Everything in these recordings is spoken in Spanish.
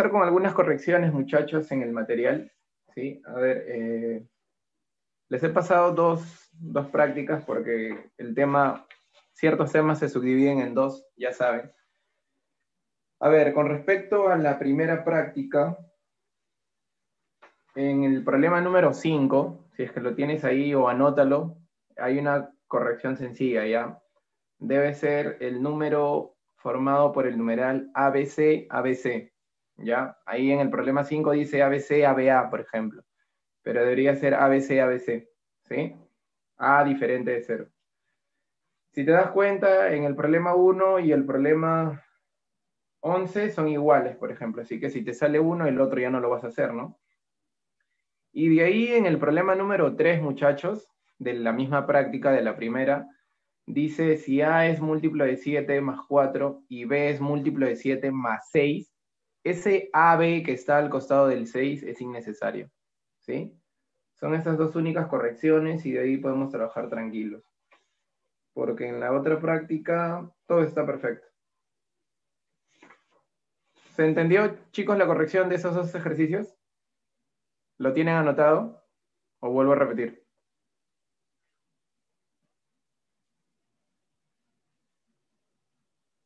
empezar con algunas correcciones, muchachos, en el material. ¿sí? A ver, eh, les he pasado dos, dos prácticas porque el tema, ciertos temas se subdividen en dos, ya saben. A ver, con respecto a la primera práctica, en el problema número 5, si es que lo tienes ahí o anótalo, hay una corrección sencilla, ¿ya? Debe ser el número formado por el numeral ABC, ABC, ¿ya? Ahí en el problema 5 dice ABC, ABA, por ejemplo, pero debería ser ABC, ABC, ¿sí? A diferente de 0. Si te das cuenta, en el problema 1 y el problema 11 son iguales, por ejemplo, así que si te sale uno, el otro ya no lo vas a hacer, ¿no? Y de ahí en el problema número 3, muchachos, de la misma práctica de la primera, dice si A es múltiplo de 7 más 4 y B es múltiplo de 7 más 6, ese AB que está al costado del 6 es innecesario. ¿Sí? Son estas dos únicas correcciones y de ahí podemos trabajar tranquilos. Porque en la otra práctica todo está perfecto. ¿Se entendió, chicos, la corrección de esos dos ejercicios? ¿Lo tienen anotado? ¿O vuelvo a repetir?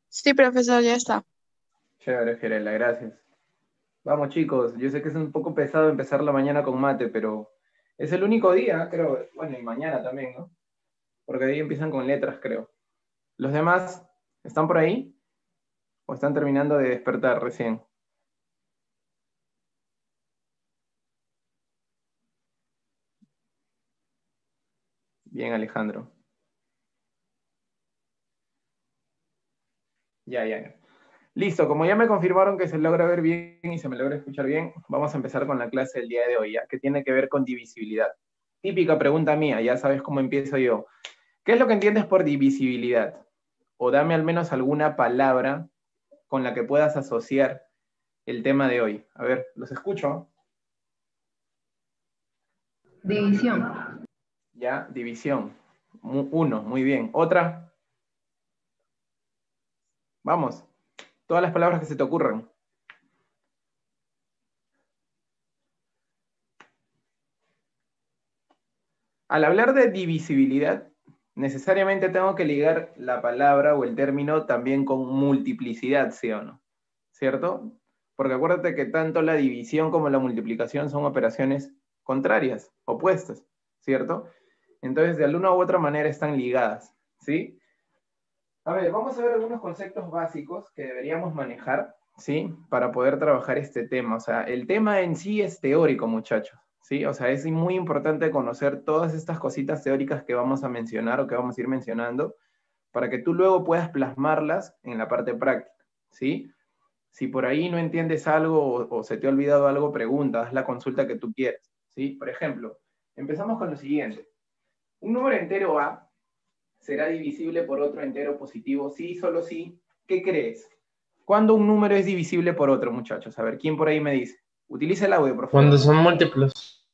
Sí, profesor, ya está. Chévere, Gerela, gracias. Vamos, chicos, yo sé que es un poco pesado empezar la mañana con mate, pero es el único día, creo, bueno, y mañana también, ¿no? Porque ahí empiezan con letras, creo. ¿Los demás están por ahí? ¿O están terminando de despertar recién? Bien, Alejandro. Ya, ya, ya. Listo, como ya me confirmaron que se logra ver bien y se me logra escuchar bien, vamos a empezar con la clase del día de hoy, ¿ya? que tiene que ver con divisibilidad. Típica pregunta mía, ya sabes cómo empiezo yo. ¿Qué es lo que entiendes por divisibilidad? O dame al menos alguna palabra con la que puedas asociar el tema de hoy. A ver, los escucho. División. Ya, división. Uno, muy bien. ¿Otra? Vamos. Todas las palabras que se te ocurran. Al hablar de divisibilidad, necesariamente tengo que ligar la palabra o el término también con multiplicidad, ¿sí o no? ¿Cierto? Porque acuérdate que tanto la división como la multiplicación son operaciones contrarias, opuestas, ¿cierto? Entonces, de alguna u otra manera están ligadas, ¿sí? A ver, vamos a ver algunos conceptos básicos que deberíamos manejar, ¿sí? Para poder trabajar este tema. O sea, el tema en sí es teórico, muchachos, ¿sí? O sea, es muy importante conocer todas estas cositas teóricas que vamos a mencionar o que vamos a ir mencionando para que tú luego puedas plasmarlas en la parte práctica, ¿sí? Si por ahí no entiendes algo o, o se te ha olvidado algo, pregunta, haz la consulta que tú quieras, ¿sí? Por ejemplo, empezamos con lo siguiente. Un número entero A será divisible por otro entero positivo, sí, solo sí. ¿Qué crees? ¿Cuándo un número es divisible por otro, muchachos? A ver, ¿quién por ahí me dice? Utiliza el audio, por favor. Cuando son múltiplos.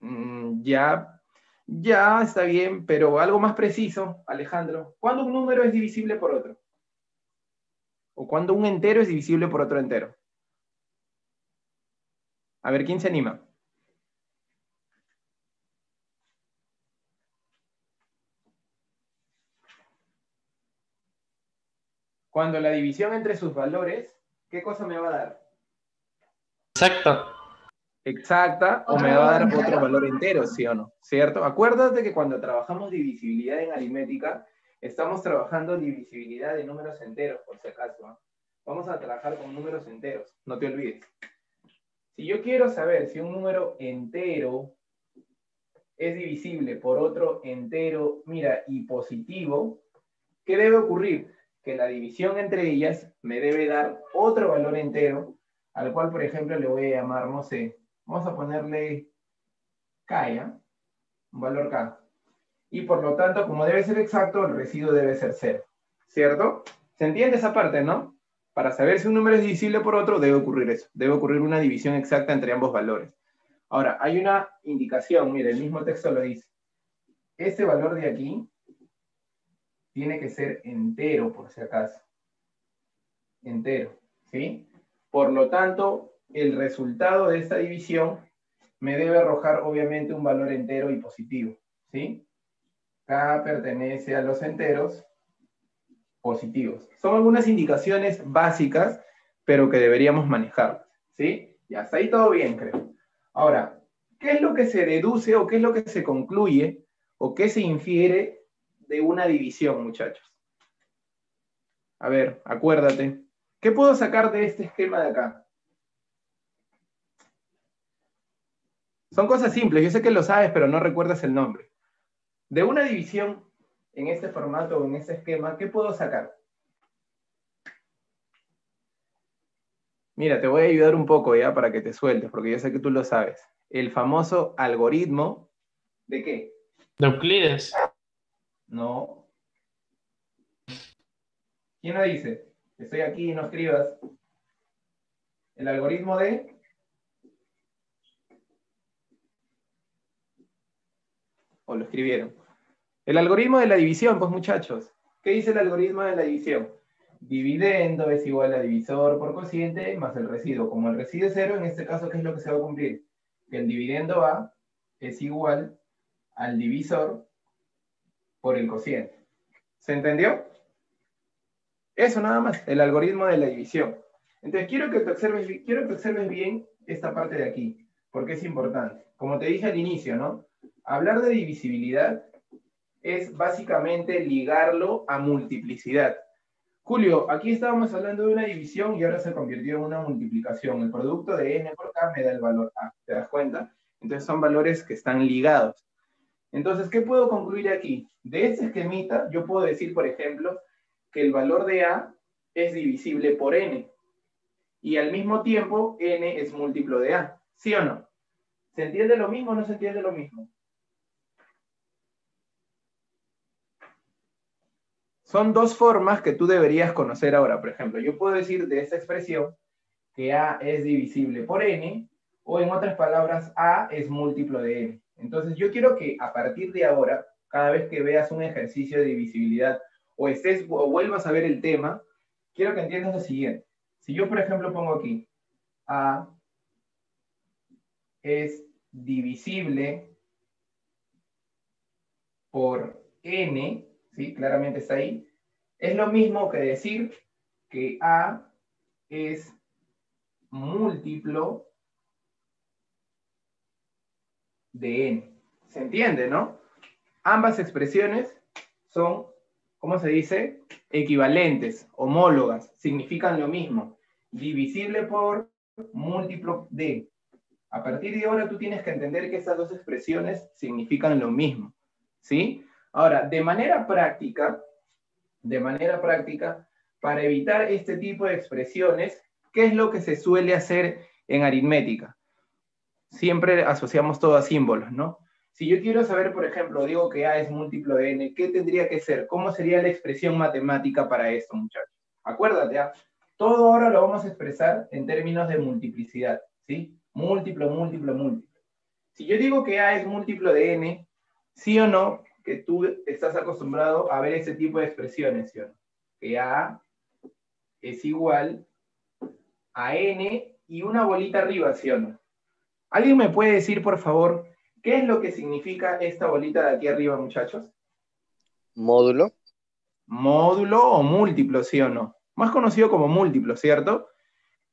Mm, ya, ya está bien, pero algo más preciso, Alejandro. ¿Cuándo un número es divisible por otro? ¿O cuándo un entero es divisible por otro entero? A ver, ¿quién se anima? Cuando la división entre sus valores, ¿qué cosa me va a dar? Exacto. Exacta, o me va a dar otro valor entero, ¿sí o no? ¿Cierto? Acuérdate que cuando trabajamos divisibilidad en aritmética, estamos trabajando divisibilidad de números enteros, por si acaso. Vamos a trabajar con números enteros, no te olvides. Si yo quiero saber si un número entero es divisible por otro entero, mira, y positivo, ¿qué debe ocurrir? Que la división entre ellas me debe dar otro valor entero, al cual, por ejemplo, le voy a llamar, no sé, vamos a ponerle K, ¿ya? Un valor K. Y por lo tanto, como debe ser exacto, el residuo debe ser cero. ¿Cierto? ¿Se entiende esa parte, no? Para saber si un número es divisible por otro, debe ocurrir eso. Debe ocurrir una división exacta entre ambos valores. Ahora, hay una indicación, mire, el mismo texto lo dice. Este valor de aquí tiene que ser entero, por si acaso. Entero, ¿sí? Por lo tanto, el resultado de esta división me debe arrojar obviamente un valor entero y positivo, ¿sí? K pertenece a los enteros positivos. Son algunas indicaciones básicas, pero que deberíamos manejar, ¿sí? Y hasta ahí todo bien, creo. Ahora, ¿qué es lo que se deduce o qué es lo que se concluye o qué se infiere de una división, muchachos? A ver, acuérdate. ¿Qué puedo sacar de este esquema de acá? Son cosas simples, yo sé que lo sabes, pero no recuerdas el nombre. De una división en este formato o en este esquema, ¿qué puedo sacar? Mira, te voy a ayudar un poco ya para que te sueltes, porque yo sé que tú lo sabes. El famoso algoritmo de qué? De Euclides. No. ¿Quién lo dice? Estoy aquí, no escribas. El algoritmo de... O lo escribieron. El algoritmo de la división, pues muchachos. ¿Qué dice el algoritmo de la división? Dividendo es igual a divisor por cociente más el residuo. Como el residuo es cero, en este caso, ¿qué es lo que se va a cumplir? Que el dividendo A es igual al divisor por el cociente. ¿Se entendió? Eso nada más, el algoritmo de la división. Entonces, quiero que, te observes, quiero que observes bien esta parte de aquí, porque es importante. Como te dije al inicio, ¿no? Hablar de divisibilidad es básicamente ligarlo a multiplicidad. Julio, aquí estábamos hablando de una división y ahora se convirtió en una multiplicación. El producto de n por k me da el valor a, ¿te das cuenta? Entonces son valores que están ligados. Entonces, ¿qué puedo concluir aquí? De este esquemita, yo puedo decir, por ejemplo, que el valor de a es divisible por n. Y al mismo tiempo, n es múltiplo de a. ¿Sí o no? ¿Se entiende lo mismo o no se entiende lo mismo? Son dos formas que tú deberías conocer ahora. Por ejemplo, yo puedo decir de esta expresión que A es divisible por N, o en otras palabras, A es múltiplo de N. Entonces, yo quiero que a partir de ahora, cada vez que veas un ejercicio de divisibilidad o, estés, o vuelvas a ver el tema, quiero que entiendas lo siguiente. Si yo, por ejemplo, pongo aquí A es divisible por N, ¿sí? Claramente está ahí. Es lo mismo que decir que A es múltiplo de N. ¿Se entiende, no? Ambas expresiones son, ¿cómo se dice? Equivalentes, homólogas, significan lo mismo. Divisible por múltiplo de. A partir de ahora tú tienes que entender que estas dos expresiones significan lo mismo. ¿Sí? Ahora, de manera práctica, de manera práctica, para evitar este tipo de expresiones, ¿qué es lo que se suele hacer en aritmética? Siempre asociamos todo a símbolos, ¿no? Si yo quiero saber, por ejemplo, digo que A es múltiplo de N, ¿qué tendría que ser? ¿Cómo sería la expresión matemática para esto, muchachos? Acuérdate, ¿ah? todo ahora lo vamos a expresar en términos de multiplicidad, ¿sí? Múltiplo, múltiplo, múltiplo. Si yo digo que A es múltiplo de N, ¿sí o no? que tú estás acostumbrado a ver ese tipo de expresiones, ¿sí? Que A es igual a N y una bolita arriba, ¿sí o no? ¿Alguien me puede decir, por favor, qué es lo que significa esta bolita de aquí arriba, muchachos? Módulo. Módulo o múltiplo, ¿sí o no? Más conocido como múltiplo, ¿cierto?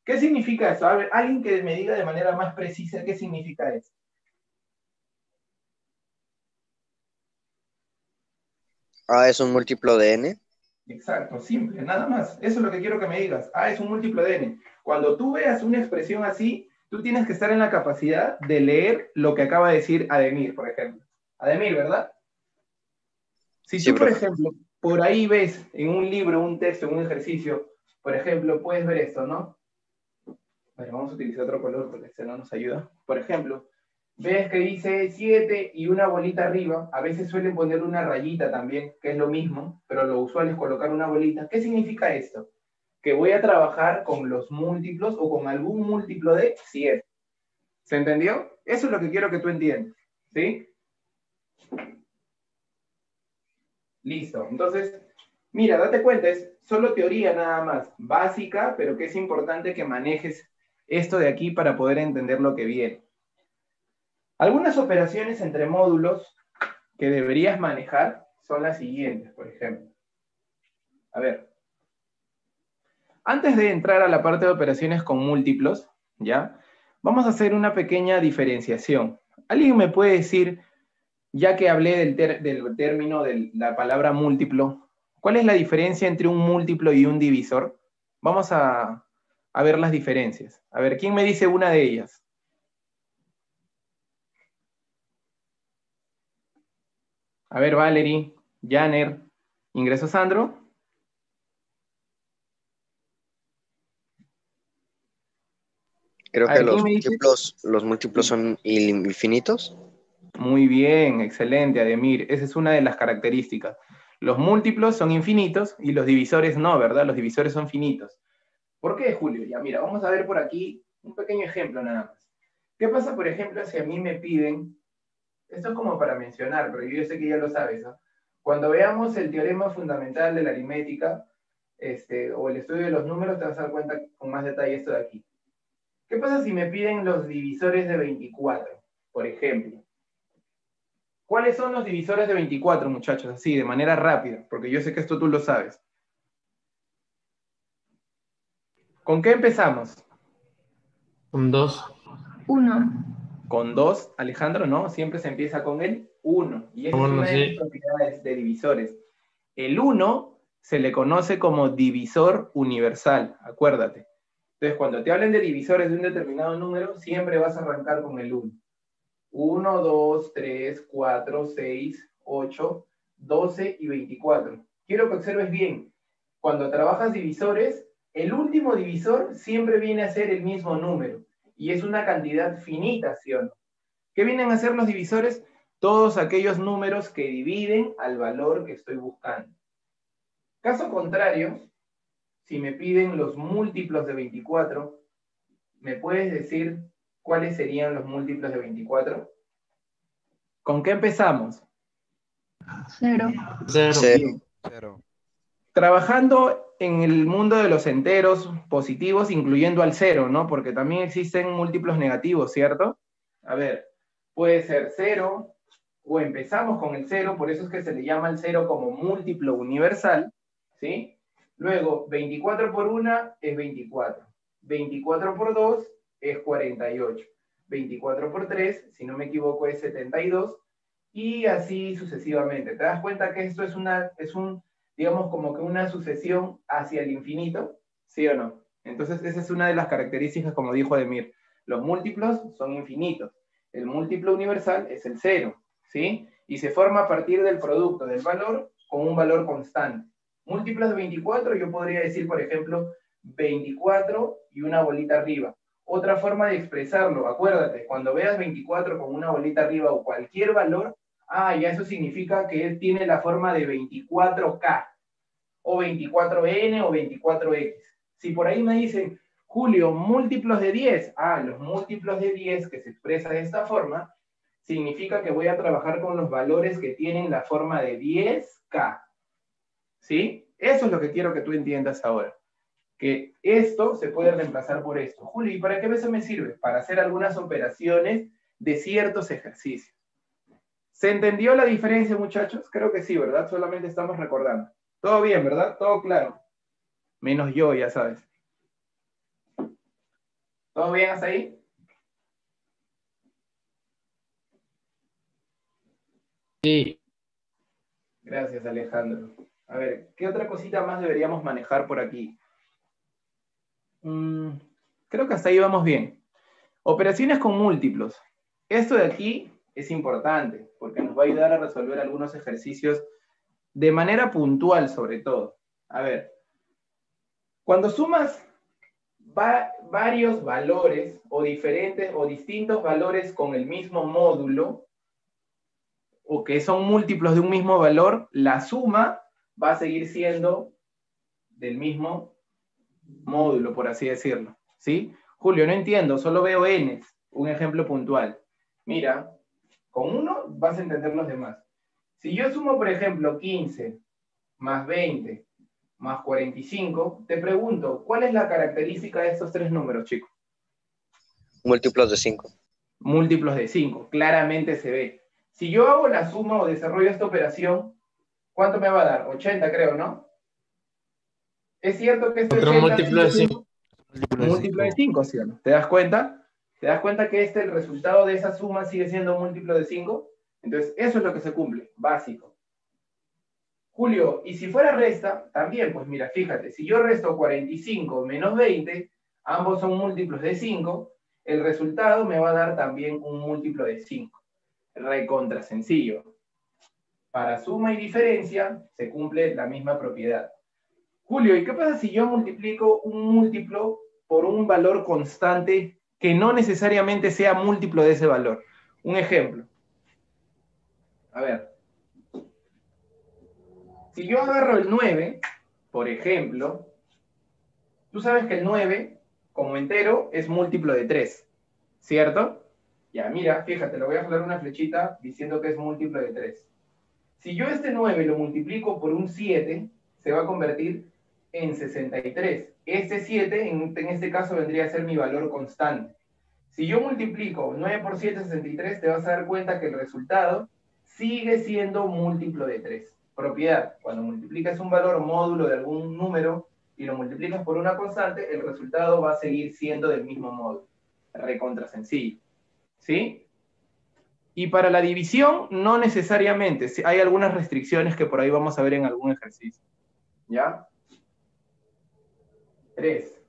¿Qué significa eso? A ver, alguien que me diga de manera más precisa qué significa eso. A es un múltiplo de n. Exacto, simple, nada más. Eso es lo que quiero que me digas. A es un múltiplo de n. Cuando tú veas una expresión así, tú tienes que estar en la capacidad de leer lo que acaba de decir Ademir, por ejemplo. Ademir, ¿verdad? Si tú, por ejemplo, por ahí ves en un libro, un texto, un ejercicio, por ejemplo, puedes ver esto, ¿no? Bueno, vamos a utilizar otro color porque este no nos ayuda. Por ejemplo, ves que dice 7 y una bolita arriba, a veces suelen poner una rayita también, que es lo mismo, pero lo usual es colocar una bolita. ¿Qué significa esto? Que voy a trabajar con los múltiplos o con algún múltiplo de 7. ¿Se entendió? Eso es lo que quiero que tú entiendas. ¿Sí? Listo. Entonces, Mira, date cuenta, es solo teoría nada más, básica, pero que es importante que manejes esto de aquí para poder entender lo que viene. Algunas operaciones entre módulos que deberías manejar son las siguientes, por ejemplo. A ver. Antes de entrar a la parte de operaciones con múltiplos, ¿ya? Vamos a hacer una pequeña diferenciación. ¿Alguien me puede decir, ya que hablé del, término de la palabra múltiplo, cuál es la diferencia entre un múltiplo y un divisor? Vamos a, a ver las diferencias. A ver, ¿quién me dice una de ellas? A ver, Valerie, Janer, ingreso Sandro. Creo que los múltiplos, los múltiplos son infinitos. Muy bien, excelente, Ademir. Esa es una de las características. Los múltiplos son infinitos y los divisores no, ¿verdad? Los divisores son finitos. ¿Por qué, Julio? Ya, mira, vamos a ver por aquí un pequeño ejemplo nada más. ¿Qué pasa, por ejemplo, si a mí me piden, esto es como para mencionar, pero yo sé que ya lo sabes, ¿no? Cuando veamos el teorema fundamental de la aritmética, este, o el estudio de los números, te vas a dar cuenta con más detalle esto de aquí. ¿Qué pasa si me piden los divisores de 24, por ejemplo? ¿Cuáles son los divisores de 24, muchachos? Así, de manera rápida, porque yo sé que esto tú lo sabes. ¿Con qué empezamos? Con dos. 1, Con 2, Alejandro, no, siempre se empieza con el 1. Y esa es Uno, una de sí. las propiedades de divisores. El 1 se le conoce como divisor universal, acuérdate. Entonces, cuando te hablen de divisores de un determinado número, siempre vas a arrancar con el 1. 1, 2, 3, 4, 6, 8, 12 y 24. Quiero que observes bien. Cuando trabajas divisores, el último divisor siempre viene a ser el mismo número. Y es una cantidad finita, ¿sí o no? ¿Qué vienen a ser los divisores? Todos aquellos números que dividen al valor que estoy buscando. Caso contrario, si me piden los múltiplos de 24, ¿me puedes decir cuáles serían los múltiplos de 24? ¿Con qué empezamos? 0, Cero. Cero. Cero. Trabajando en el mundo de los enteros positivos, incluyendo al cero, ¿no? Porque también existen múltiplos negativos, ¿cierto? A ver, puede ser cero, o empezamos con el cero, por eso es que se le llama el cero como múltiplo universal, ¿sí? Luego, 24 por 1 es 24. 24 por 2 es 48. 24 por 3, si no me equivoco, es 72. Y así sucesivamente. ¿Te das cuenta que esto es, una, es un, digamos, como que una sucesión hacia el infinito? ¿Sí o no? Entonces, esa es una de las características, como dijo Ademir. Los múltiplos son infinitos. El múltiplo universal es el cero, ¿sí? Y se forma a partir del producto del valor con un valor constante. Múltiplos de 24, yo podría decir, por ejemplo, 24 y una bolita arriba. Otra forma de expresarlo, acuérdate, cuando veas 24 con una bolita arriba o cualquier valor, ah, ya eso significa que él tiene la forma de 24K, o 24N o 24X. Si por ahí me dicen, Julio, múltiplos de 10, ah, los múltiplos de 10 que se expresa de esta forma, significa que voy a trabajar con los valores que tienen la forma de 10K. ¿Sí? Eso es lo que quiero que tú entiendas ahora. Que esto se puede reemplazar por esto. Julio, ¿y para qué veces me sirve? Para hacer algunas operaciones de ciertos ejercicios. ¿Se entendió la diferencia, muchachos? Creo que sí, ¿verdad? Solamente estamos recordando. Todo bien, ¿verdad? Todo claro. Menos yo, ya sabes. ¿Todo bien hasta ahí? Sí. Gracias, Alejandro. A ver, ¿qué otra cosita más deberíamos manejar por aquí? Mm, creo que hasta ahí vamos bien. Operaciones con múltiplos. Esto de aquí es importante porque nos va a ayudar a resolver algunos ejercicios de manera puntual sobre todo. A ver, cuando sumas va- varios valores o diferentes o distintos valores con el mismo módulo, o que son múltiplos de un mismo valor, la suma va a seguir siendo del mismo módulo, por así decirlo. ¿Sí? Julio, no entiendo, solo veo n, un ejemplo puntual. Mira, con uno vas a entender los demás. Si yo sumo, por ejemplo, 15 más 20 más 45, te pregunto, ¿cuál es la característica de estos tres números, chicos? Múltiplos de 5. Múltiplos de 5, claramente se ve. Si yo hago la suma o desarrollo esta operación, ¿cuánto me va a dar? 80 creo, ¿no? ¿Es cierto que este Otro 80 múltiplo de sigue 5. siendo múltiplo de 5, ¿sí o no? ¿Te das cuenta? ¿Te das cuenta que este, el resultado de esa suma sigue siendo múltiplo de 5? Entonces, eso es lo que se cumple, básico. Julio, y si fuera resta, también, pues mira, fíjate, si yo resto 45 menos 20, ambos son múltiplos de 5, el resultado me va a dar también un múltiplo de 5. Recontra sencillo. Para suma y diferencia se cumple la misma propiedad. Julio, ¿y qué pasa si yo multiplico un múltiplo por un valor constante que no necesariamente sea múltiplo de ese valor? Un ejemplo. A ver, si yo agarro el 9, por ejemplo, tú sabes que el 9, como entero, es múltiplo de 3, ¿cierto? Ya, mira, fíjate, le voy a poner una flechita diciendo que es múltiplo de 3. Si yo este 9 lo multiplico por un 7, se va a convertir en 63. Este 7, en, en este caso, vendría a ser mi valor constante. Si yo multiplico 9 por 7, 63, te vas a dar cuenta que el resultado sigue siendo múltiplo de 3 propiedad. Cuando multiplicas un valor módulo de algún número y lo multiplicas por una constante, el resultado va a seguir siendo del mismo módulo. Recontra sencillo. ¿Sí? Y para la división, no necesariamente. Hay algunas restricciones que por ahí vamos a ver en algún ejercicio. ¿Ya? Tres.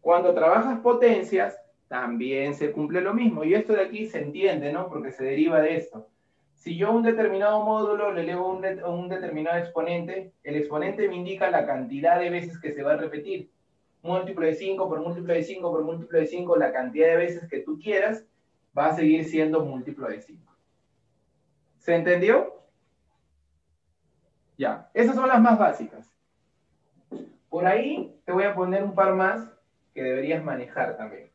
Cuando trabajas potencias, también se cumple lo mismo. Y esto de aquí se entiende, ¿no? Porque se deriva de esto. Si yo un determinado módulo le elevo un, un determinado exponente, el exponente me indica la cantidad de veces que se va a repetir. Múltiplo de 5 por múltiplo de 5 por múltiplo de 5, la cantidad de veces que tú quieras, va a seguir siendo múltiplo de 5. ¿Se entendió? Ya, esas son las más básicas. Por ahí te voy a poner un par más que deberías manejar también.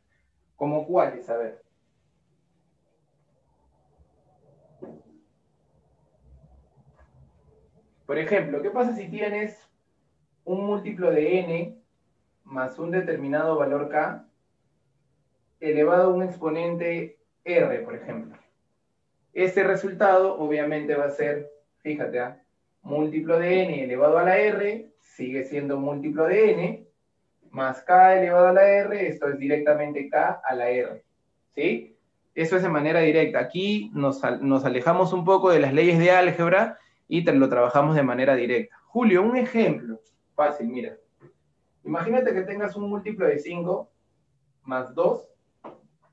¿Como cuáles? A ver. Por ejemplo, ¿qué pasa si tienes un múltiplo de n más un determinado valor k elevado a un exponente r, por ejemplo? Este resultado obviamente va a ser, fíjate, ¿ah? múltiplo de n elevado a la r sigue siendo múltiplo de n, más k elevado a la r, esto es directamente k a la r. ¿Sí? Eso es de manera directa. Aquí nos, nos alejamos un poco de las leyes de álgebra y lo trabajamos de manera directa. Julio, un ejemplo fácil, mira. Imagínate que tengas un múltiplo de 5 más 2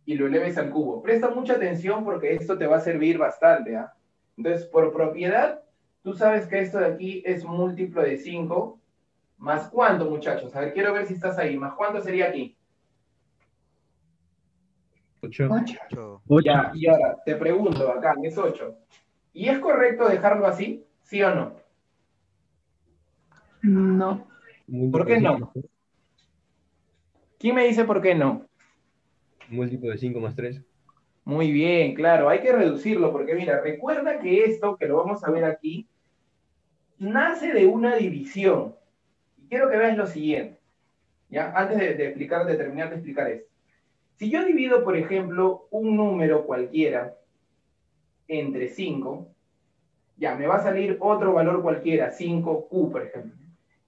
y lo eleves al cubo. Presta mucha atención porque esto te va a servir bastante. ¿ah? Entonces, por propiedad, tú sabes que esto de aquí es múltiplo de 5 más cuánto, muchachos. A ver, quiero ver si estás ahí. ¿Más cuánto sería aquí? 8. 8. Ya, y ahora te pregunto, acá es 8. ¿Y es correcto dejarlo así? ¿Sí o no? No. ¿Por qué no? ¿Quién me dice por qué no? Múltiplo de 5 más 3. Muy bien, claro, hay que reducirlo porque mira, recuerda que esto, que lo vamos a ver aquí, nace de una división. Y quiero que veas lo siguiente, ¿ya? Antes de, explicar, de terminar de explicar esto. Si yo divido, por ejemplo, un número cualquiera entre 5, ya, me va a salir otro valor cualquiera, 5Q, por ejemplo,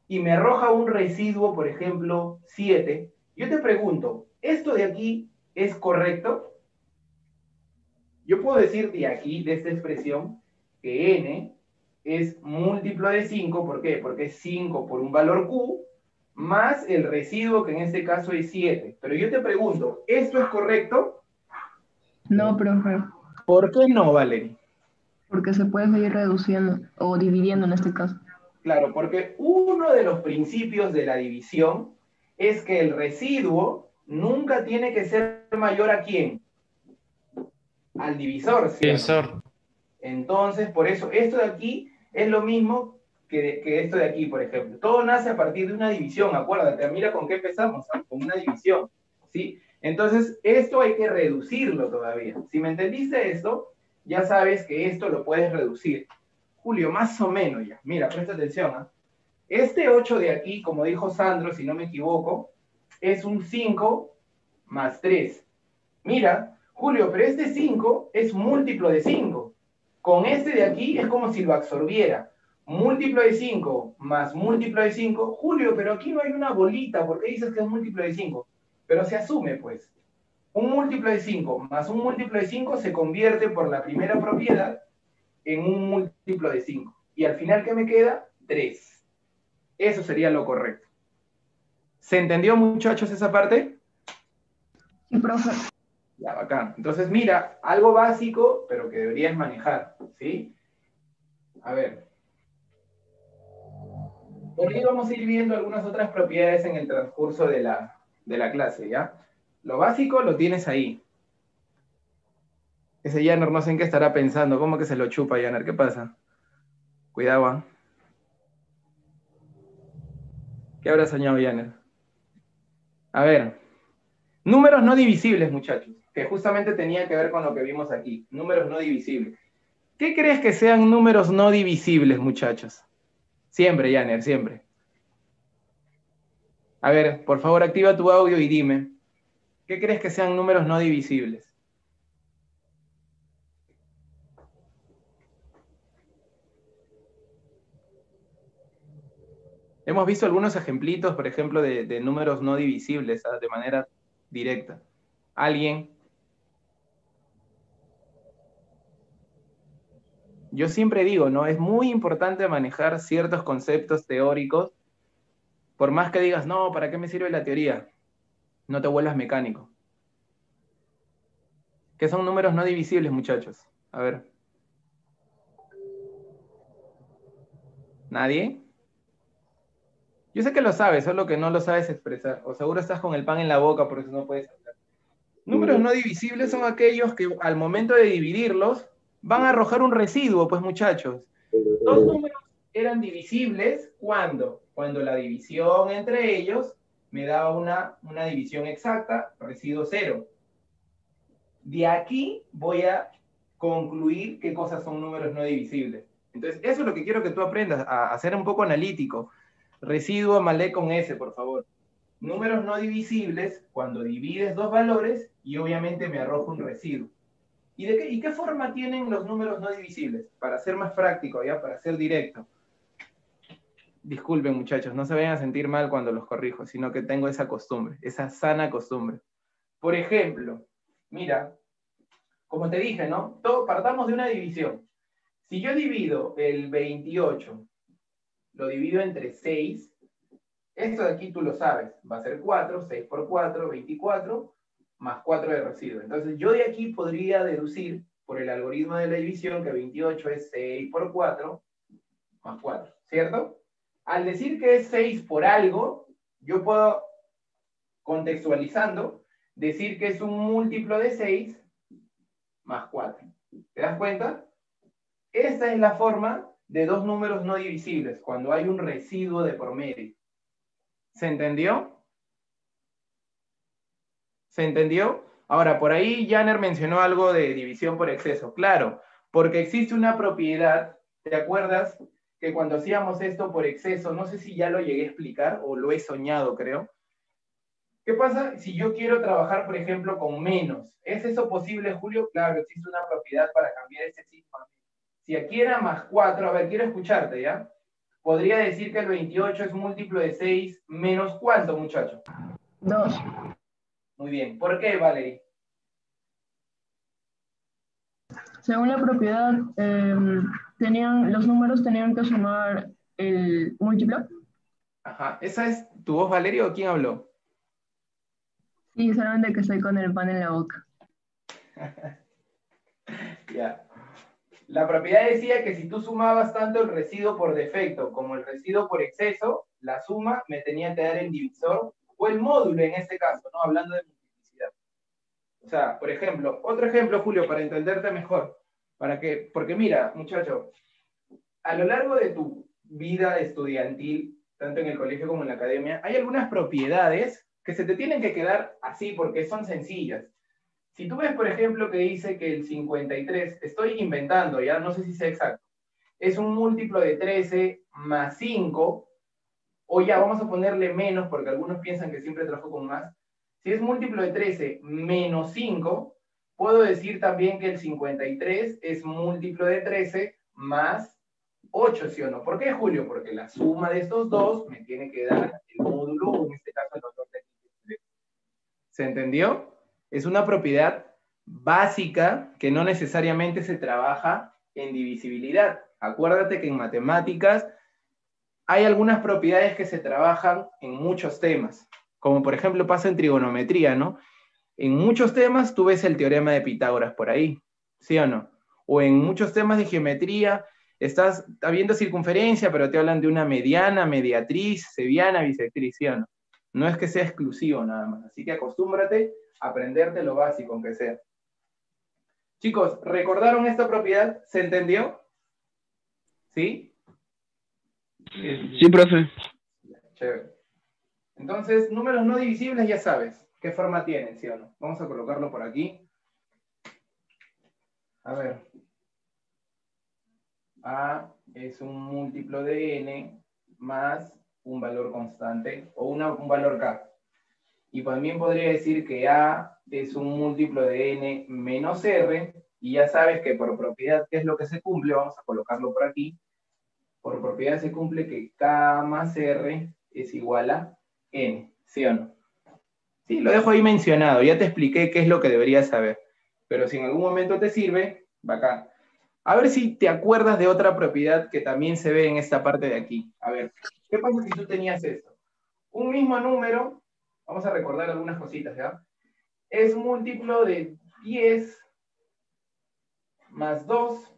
y me arroja un residuo, por ejemplo, 7, yo te pregunto, ¿esto de aquí es correcto? Yo puedo decir de aquí, de esta expresión, que n es múltiplo de 5, ¿por qué? Porque es 5 por un valor q, más el residuo, que en este caso es 7. Pero yo te pregunto, ¿esto es correcto? No, profe. ¿Por qué no, Valerie? Porque se puede seguir reduciendo o dividiendo en este caso. Claro, porque uno de los principios de la división es que el residuo nunca tiene que ser mayor a quién? Al divisor. Divisor. Entonces, por eso, esto de aquí es lo mismo que, que, esto de aquí, por ejemplo. Todo nace a partir de una división, acuérdate, mira con qué empezamos, ¿ah? con una división, ¿sí? Entonces, esto hay que reducirlo todavía. Si me entendiste esto, ya sabes que esto lo puedes reducir. Julio, más o menos ya. Mira, presta atención. ¿ah? Este 8 de aquí, como dijo Sandro, si no me equivoco, es un 5 más 3. Mira, Julio, pero este 5 es múltiplo de 5. Con este de aquí es como si lo absorbiera. Múltiplo de 5 más múltiplo de 5. Julio, pero aquí no hay una bolita. ¿Por qué dices que es múltiplo de 5? Pero se asume, pues. Un múltiplo de 5 más un múltiplo de 5 se convierte por la primera propiedad en un múltiplo de 5. Y al final, ¿qué me queda? 3. Eso sería lo correcto. ¿Se entendió, muchachos, esa parte? Sí, profe. Ya, bacán. Entonces, mira, algo básico, pero que deberías manejar, ¿sí? A ver. Por ahí vamos a ir viendo algunas otras propiedades en el transcurso de la, de la clase, ¿ya? Lo básico lo tienes ahí. Ese Janner no sé en qué estará pensando. ¿Cómo que se lo chupa, Janner? ¿Qué pasa? Cuidado, ¿ah? ¿Qué habrá soñado Janner? A ver. Números no divisibles, muchachos. Que justamente tenía que ver con lo que vimos aquí. Números no divisibles. ¿Qué crees que sean números no divisibles, muchachos? Siempre, Janner, siempre. A ver, por favor, activa tu audio y dime. ¿Qué crees que sean números no divisibles? Hemos visto algunos ejemplitos, por ejemplo, de, números no divisibles de manera directa. ¿Alguien? Yo siempre digo, ¿no? Es muy importante manejar ciertos conceptos teóricos, por más que digas, no, ¿para qué me sirve la teoría? No te vuelvas mecánico. ¿Qué son números no divisibles, muchachos? A ver. ¿Nadie? Yo sé que lo sabes, solo que no lo sabes expresar. O seguro estás con el pan en la boca, por eso no puedes hablar. Números no divisibles son aquellos que al momento de dividirlos van a arrojar un residuo, pues muchachos. Dos números eran divisibles cuando, cuando la división entre ellos me daba una, una división exacta, residuo cero. De aquí voy a concluir qué cosas son números no divisibles. Entonces, eso es lo que quiero que tú aprendas, a, a ser un poco analítico. Residuo malé con S, por favor. Números no divisibles cuando divides dos valores y obviamente me arroja un residuo. ¿Y, de qué, ¿Y qué forma tienen los números no divisibles? Para ser más práctico, ya, para ser directo. Disculpen muchachos, no se vayan a sentir mal cuando los corrijo, sino que tengo esa costumbre, esa sana costumbre. Por ejemplo, mira, como te dije, ¿no? Todo, partamos de una división. Si yo divido el 28 lo divido entre 6. Esto de aquí tú lo sabes, va a ser 4, 6 por 4, 24, más 4 de residuo. Entonces yo de aquí podría deducir, por el algoritmo de la división, que 28 es 6 por 4, más 4, ¿cierto? Al decir que es 6 por algo, yo puedo, contextualizando, decir que es un múltiplo de 6 más 4. ¿Te das cuenta? Esta es la forma de dos números no divisibles, cuando hay un residuo de por medio. ¿Se entendió? ¿Se entendió? Ahora, por ahí Janner mencionó algo de división por exceso. Claro, porque existe una propiedad, ¿te acuerdas? Que cuando hacíamos esto por exceso, no sé si ya lo llegué a explicar o lo he soñado, creo. ¿Qué pasa si yo quiero trabajar, por ejemplo, con menos? ¿Es eso posible, Julio? Claro, existe una propiedad para cambiar ese signo si aquí era más 4, a ver, quiero escucharte, ¿ya? Podría decir que el 28 es múltiplo de 6 menos cuánto, muchacho? 2. Muy bien. ¿Por qué, Valerie? Según la propiedad, eh, tenían, los números tenían que sumar el múltiplo. Ajá. ¿Esa es tu voz, Valeria, o quién habló? Sí, solamente que estoy con el pan en la boca. ya. La propiedad decía que si tú sumabas tanto el residuo por defecto como el residuo por exceso, la suma me tenía que dar el divisor o el módulo en este caso, ¿no? Hablando de multiplicidad. O sea, por ejemplo, otro ejemplo, Julio, para entenderte mejor. Para que, porque mira, muchacho, a lo largo de tu vida estudiantil, tanto en el colegio como en la academia, hay algunas propiedades que se te tienen que quedar así porque son sencillas. Si tú ves, por ejemplo, que dice que el 53, estoy inventando, ya no sé si sea exacto, es un múltiplo de 13 más 5, o ya vamos a ponerle menos, porque algunos piensan que siempre trabajo con más. Si es múltiplo de 13 menos 5, puedo decir también que el 53 es múltiplo de 13 más 8, ¿sí o no? ¿Por qué, Julio? Porque la suma de estos dos me tiene que dar el módulo, en este caso el valor de 53. ¿Se entendió? Es una propiedad básica que no necesariamente se trabaja en divisibilidad. Acuérdate que en matemáticas hay algunas propiedades que se trabajan en muchos temas, como por ejemplo pasa en trigonometría, ¿no? En muchos temas tú ves el teorema de Pitágoras por ahí, ¿sí o no? O en muchos temas de geometría estás habiendo circunferencia, pero te hablan de una mediana, mediatriz, seviana, bisectriz, ¿sí o no? No es que sea exclusivo nada más, así que acostúmbrate aprenderte lo básico, aunque sea. Chicos, ¿recordaron esta propiedad? ¿Se entendió? ¿Sí? Sí, profe. Chévere. Entonces, números no divisibles ya sabes qué forma tienen, ¿sí o no? Vamos a colocarlo por aquí. A ver. A es un múltiplo de n más un valor constante o una- un valor k. Y también podría decir que A es un múltiplo de n menos r, y ya sabes que por propiedad, ¿qué es lo que se cumple? Vamos a colocarlo por aquí. Por propiedad se cumple que k más r es igual a n, ¿sí o no? Sí, lo dejo ahí mencionado, ya te expliqué qué es lo que deberías saber. Pero si en algún momento te sirve, bacán. A ver si te acuerdas de otra propiedad que también se ve en esta parte de aquí. A ver, ¿qué pasa si tú tenías esto? Un mismo número, vamos a recordar algunas cositas, ¿ya? Es múltiplo de 10 más 2,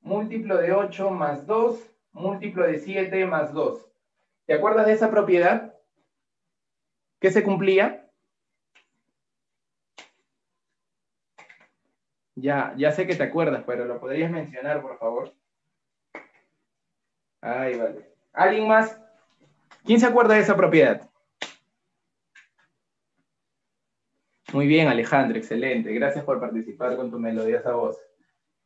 múltiplo de 8 más 2, múltiplo de 7 más 2. ¿Te acuerdas de esa propiedad? ¿Qué se cumplía? Ya, ya sé que te acuerdas, pero lo podrías mencionar, por favor. Ahí vale. ¿Alguien más? ¿Quién se acuerda de esa propiedad? Muy bien, Alejandro, excelente. Gracias por participar con tu melodiosa voz.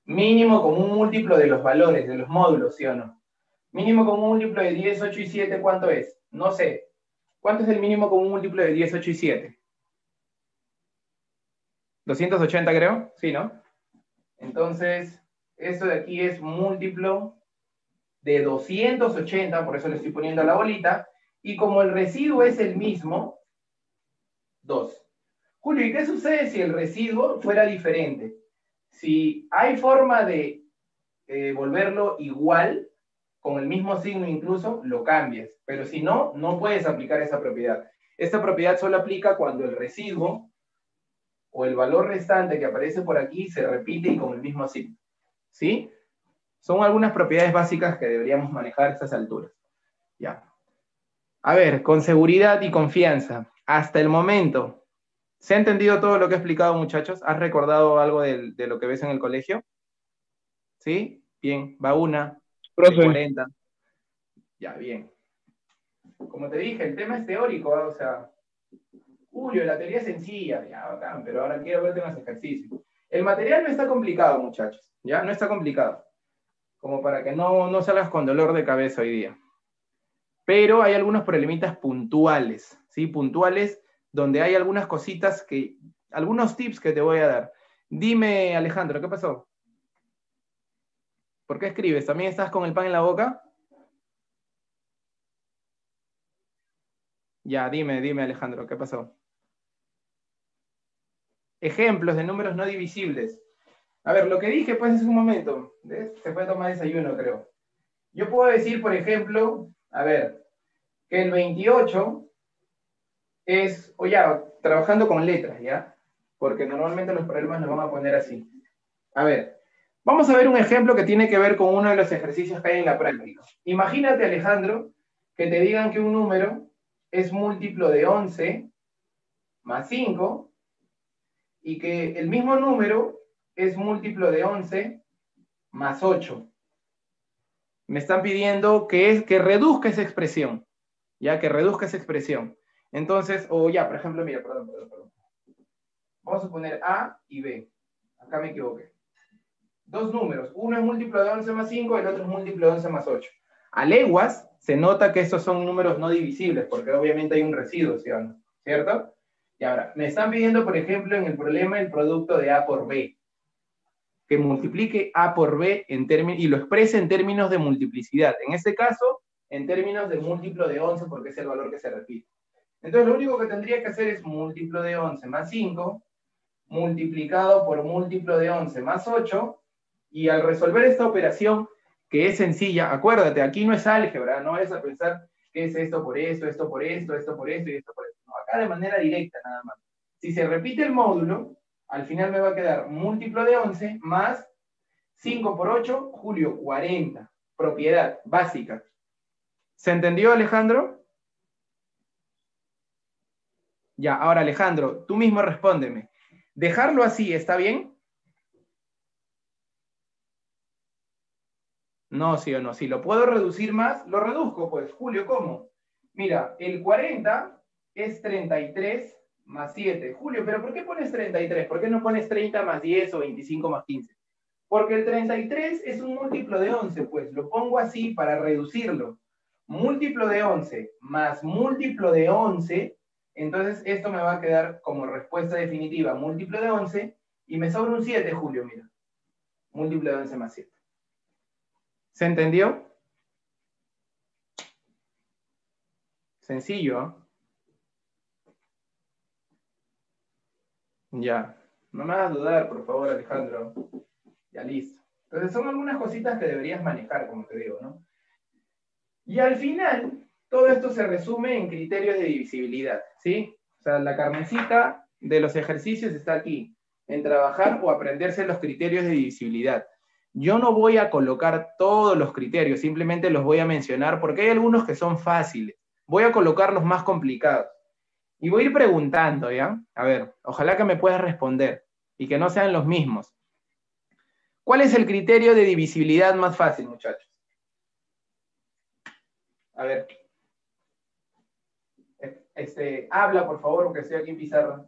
Mínimo como un múltiplo de los valores, de los módulos, ¿sí o no? Mínimo como un múltiplo de 10, 8 y 7, ¿cuánto es? No sé. ¿Cuánto es el mínimo como un múltiplo de 10, 8 y 7? 280 creo, sí, ¿no? Entonces, esto de aquí es múltiplo de 280, por eso le estoy poniendo la bolita, y como el residuo es el mismo, 2. Julio, ¿y qué sucede si el residuo fuera diferente? Si hay forma de eh, volverlo igual, con el mismo signo incluso, lo cambias. Pero si no, no puedes aplicar esa propiedad. Esta propiedad solo aplica cuando el residuo o el valor restante que aparece por aquí se repite y con el mismo signo. ¿Sí? Son algunas propiedades básicas que deberíamos manejar a estas alturas. Ya. A ver, con seguridad y confianza. Hasta el momento, ¿se ha entendido todo lo que he explicado, muchachos? ¿Has recordado algo de, de lo que ves en el colegio? ¿Sí? Bien, va una. Profe. 40. Ya, bien. Como te dije, el tema es teórico, ¿ah? o sea, Julio, la teoría es sencilla, ya, bacán, pero ahora quiero verte más ejercicios. El material no está complicado, muchachos, ¿ya? No está complicado. Como para que no, no salgas con dolor de cabeza hoy día. Pero hay algunos problemitas puntuales, ¿sí? Puntuales donde hay algunas cositas que, algunos tips que te voy a dar. Dime, Alejandro, ¿qué pasó? ¿Por qué escribes? ¿También estás con el pan en la boca? Ya, dime, dime, Alejandro, ¿qué pasó? Ejemplos de números no divisibles. A ver, lo que dije pues hace un momento, se puede tomar desayuno, creo. Yo puedo decir, por ejemplo, a ver, que el 28 es, o ya, trabajando con letras, ¿ya? Porque normalmente los problemas nos van a poner así. A ver, vamos a ver un ejemplo que tiene que ver con uno de los ejercicios que hay en la práctica. Imagínate, Alejandro, que te digan que un número es múltiplo de 11 más 5 y que el mismo número es múltiplo de 11 más 8. Me están pidiendo que, es, que reduzca esa expresión, ya que reduzca esa expresión. Entonces, o ya, por ejemplo, mira, perdón, perdón, perdón. Vamos a poner A y B. Acá me equivoqué. Dos números. Uno es múltiplo de 11 más 5, el otro es múltiplo de 11 más 8. A leguas se nota que estos son números no divisibles, porque obviamente hay un residuo, ¿sí o no? ¿cierto? Y ahora, me están pidiendo, por ejemplo, en el problema el producto de A por B, que multiplique A por B en y lo exprese en términos de multiplicidad. En este caso, en términos de múltiplo de 11, porque es el valor que se repite. Entonces, lo único que tendría que hacer es múltiplo de 11 más 5, multiplicado por múltiplo de 11 más 8, y al resolver esta operación, que es sencilla, acuérdate, aquí no es álgebra, no es a pensar qué es esto por esto, esto por esto, esto por esto y esto por esto. No, acá de manera directa nada más. Si se repite el módulo, al final me va a quedar múltiplo de 11 más 5 por 8, Julio, 40. Propiedad básica. ¿Se entendió, Alejandro? Ya, ahora Alejandro, tú mismo respóndeme. ¿Dejarlo así está bien? No, sí o no. Si lo puedo reducir más, lo reduzco, pues. Julio, ¿cómo? Mira, el 40 es 33 más 7. Julio, ¿pero por qué pones 33? ¿Por qué no pones 30 más 10 o 25 más 15? Porque el 33 es un múltiplo de 11, pues lo pongo así para reducirlo. Múltiplo de 11 más múltiplo de 11, entonces esto me va a quedar como respuesta definitiva, múltiplo de 11, y me sobra un 7, Julio, mira. Múltiplo de 11 más 7. ¿Se entendió? Sencillo. ¿ah? Ya. No me hagas dudar, por favor, Alejandro. Ya listo. Entonces son algunas cositas que deberías manejar, como te digo, ¿no? Y al final, todo esto se resume en criterios de divisibilidad, ¿sí? O sea, la carnecita de los ejercicios está aquí, en trabajar o aprenderse los criterios de divisibilidad. Yo no voy a colocar todos los criterios, simplemente los voy a mencionar porque hay algunos que son fáciles. Voy a colocar los más complicados. Y voy a ir preguntando, ¿ya? A ver, ojalá que me puedas responder y que no sean los mismos. ¿Cuál es el criterio de divisibilidad más fácil, muchachos? A ver. Este, habla, por favor, porque estoy aquí en pizarra.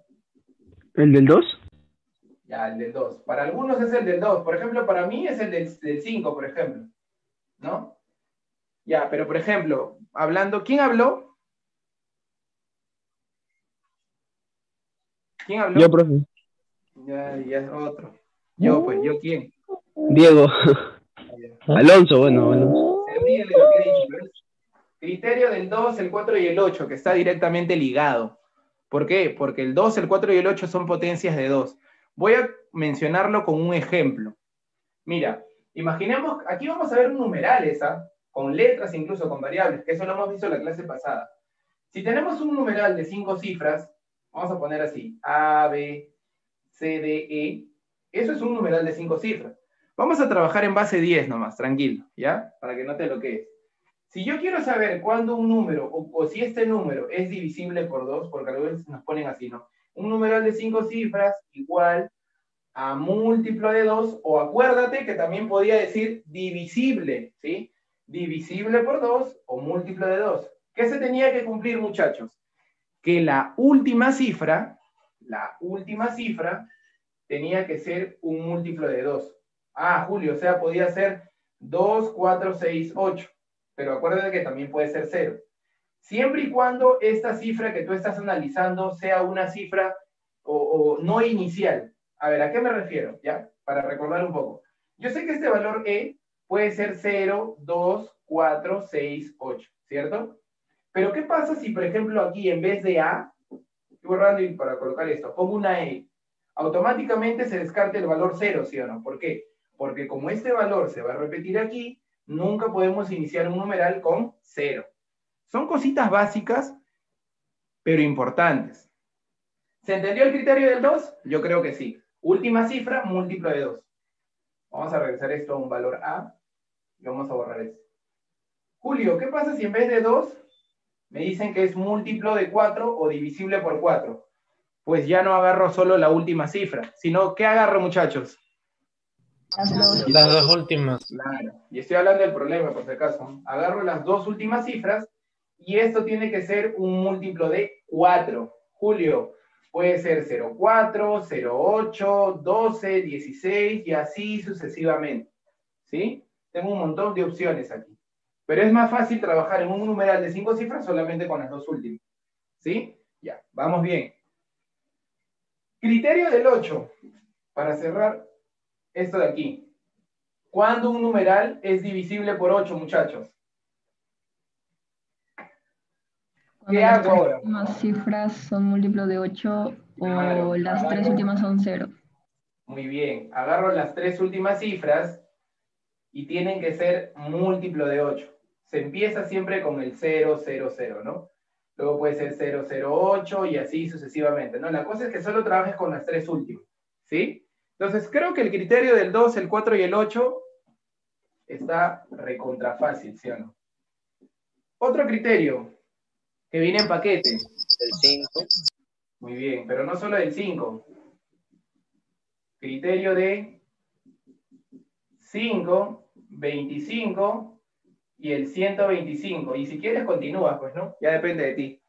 ¿El del 2? Ya, el del 2. Para algunos es el del 2. Por ejemplo, para mí es el del 5, por ejemplo. ¿No? Ya, pero por ejemplo, hablando, ¿quién habló? ¿Quién habló? Yo, profe. Ya, ya es otro. Yo, pues, ¿yo quién? Diego. Alonso, bueno, Alonso. Se ríe de lo que he dicho, pero es Criterio del 2, el 4 y el 8, que está directamente ligado. ¿Por qué? Porque el 2, el 4 y el 8 son potencias de 2. Voy a mencionarlo con un ejemplo. Mira, imaginemos, aquí vamos a ver numerales, ¿ah? con letras, incluso con variables, que eso lo hemos visto en la clase pasada. Si tenemos un numeral de 5 cifras, vamos a poner así, A, B, C, D, E, eso es un numeral de 5 cifras. Vamos a trabajar en base 10 nomás, tranquilo, ¿ya? Para que no te lo quedes. Si yo quiero saber cuándo un número, o, si este número es divisible por 2, porque a veces nos ponen así, ¿no? Un numeral de 5 cifras igual a múltiplo de 2, o acuérdate que también podía decir divisible, ¿sí? Divisible por 2 o múltiplo de 2. ¿Qué se tenía que cumplir, muchachos? Que la última cifra, la última cifra, tenía que ser un múltiplo de 2. Ah, Julio, o sea, podía ser 2, 4, 6, 8. Pero acuérdate que también puede ser 0. Siempre y cuando esta cifra que tú estás analizando sea una cifra o, o no inicial. A ver, ¿a qué me refiero? ¿Ya? Para recordar un poco. Yo sé que este valor E puede ser 0, 2, 4, 6, 8, ¿cierto? Pero ¿qué pasa si, por ejemplo, aquí en vez de A, estoy borrando y para colocar esto, pongo una E, automáticamente se descarte el valor 0, ¿sí o no? ¿Por qué? Porque como este valor se va a repetir aquí, nunca podemos iniciar un numeral con 0. Son cositas básicas, pero importantes. ¿Se entendió el criterio del 2? Yo creo que sí. Última cifra, múltiplo de 2. Vamos a regresar esto a un valor A y vamos a borrar esto. Julio, ¿qué pasa si en vez de 2 me dicen que es múltiplo de 4 o divisible por 4? Pues ya no agarro solo la última cifra, sino ¿qué agarro, muchachos? Las dos últimas. Claro. Y estoy hablando del problema, por si acaso. Agarro las dos últimas cifras y esto tiene que ser un múltiplo de 4. Julio, puede ser 0,4, 0,8, 12, 16 y así sucesivamente. ¿Sí? Tengo un montón de opciones aquí. Pero es más fácil trabajar en un numeral de cinco cifras solamente con las dos últimas. ¿Sí? Ya, vamos bien. Criterio del 8, para cerrar esto de aquí. ¿Cuándo un numeral es divisible por 8, muchachos? ¿Qué las hago tres ahora? últimas cifras son múltiplos de 8 o Claro, las tres agarro. últimas son 0. Muy bien, agarro las tres últimas cifras y tienen que ser múltiplo de 8. Se empieza siempre con el 0, 0, 0, ¿no? Luego puede ser 0, 0, 8 y así sucesivamente, ¿no? La cosa es que solo trabajes con las tres últimas, ¿sí? Entonces creo que el criterio del 2, el 4 y el 8 está recontra fácil, ¿sí o no? Otro criterio que viene en paquete. El 5. Muy bien, pero no solo del 5. Criterio de 5, 25 y el 125. Y si quieres continúas, pues, ¿no? Ya depende de ti.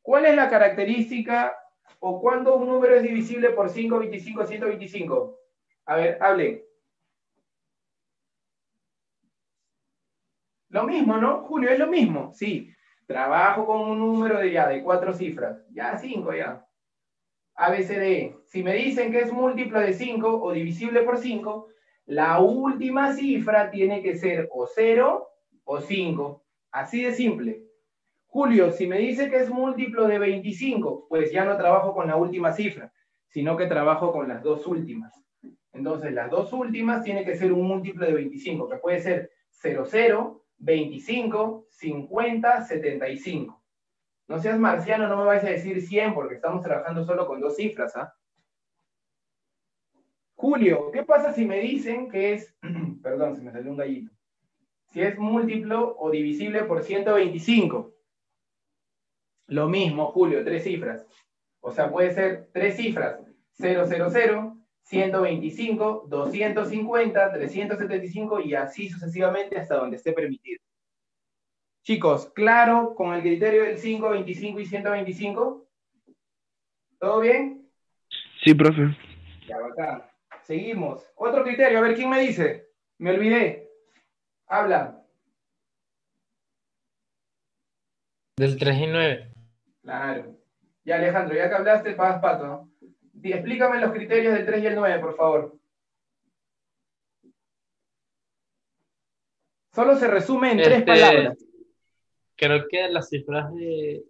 ¿Cuál es la característica o cuándo un número es divisible por 5, 25, 125? A ver, hable. Lo mismo, ¿no? Julio, es lo mismo. Sí, trabajo con un número de ya, de cuatro cifras. Ya, cinco, ya. ABCD. Si me dicen que es múltiplo de 5 o divisible por 5, la última cifra tiene que ser o 0 o 5. Así de simple. Julio, si me dice que es múltiplo de 25, pues ya no trabajo con la última cifra, sino que trabajo con las dos últimas. Entonces, las dos últimas tienen que ser un múltiplo de 25, que puede ser 00, 25, 50, 75. No seas marciano, no me vais a decir 100 porque estamos trabajando solo con dos cifras, ¿ah? Julio, ¿qué pasa si me dicen que es, perdón, se me salió un gallito, si es múltiplo o divisible por 125? Lo mismo, Julio, tres cifras. O sea, puede ser tres cifras, 000, 125, 250, 375 y así sucesivamente hasta donde esté permitido. Chicos, ¿claro con el criterio del 5, 25 y 125? ¿Todo bien? Sí, profe. Ya, bacán. Seguimos. Otro criterio, a ver, ¿quién me dice? Me olvidé. Habla. Del 3 y 9. Claro. Ya, Alejandro, ya que hablaste, pagas pato. ¿no? Explícame los criterios del 3 y el 9, por favor. Solo se resume en tres Este, palabras. Creo que las cifras de.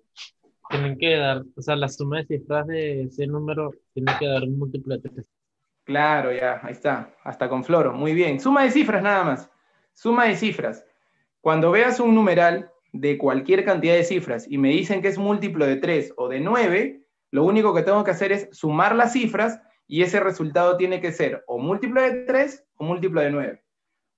Tienen que dar. O sea, la suma de cifras de ese número tiene que dar un múltiplo de 3. Claro, ya, ahí está. Hasta con floro. Muy bien. Suma de cifras nada más. Suma de cifras. Cuando veas un numeral de cualquier cantidad de cifras y me dicen que es múltiplo de 3 o de 9, lo único que tengo que hacer es sumar las cifras y ese resultado tiene que ser o múltiplo de 3 o múltiplo de 9.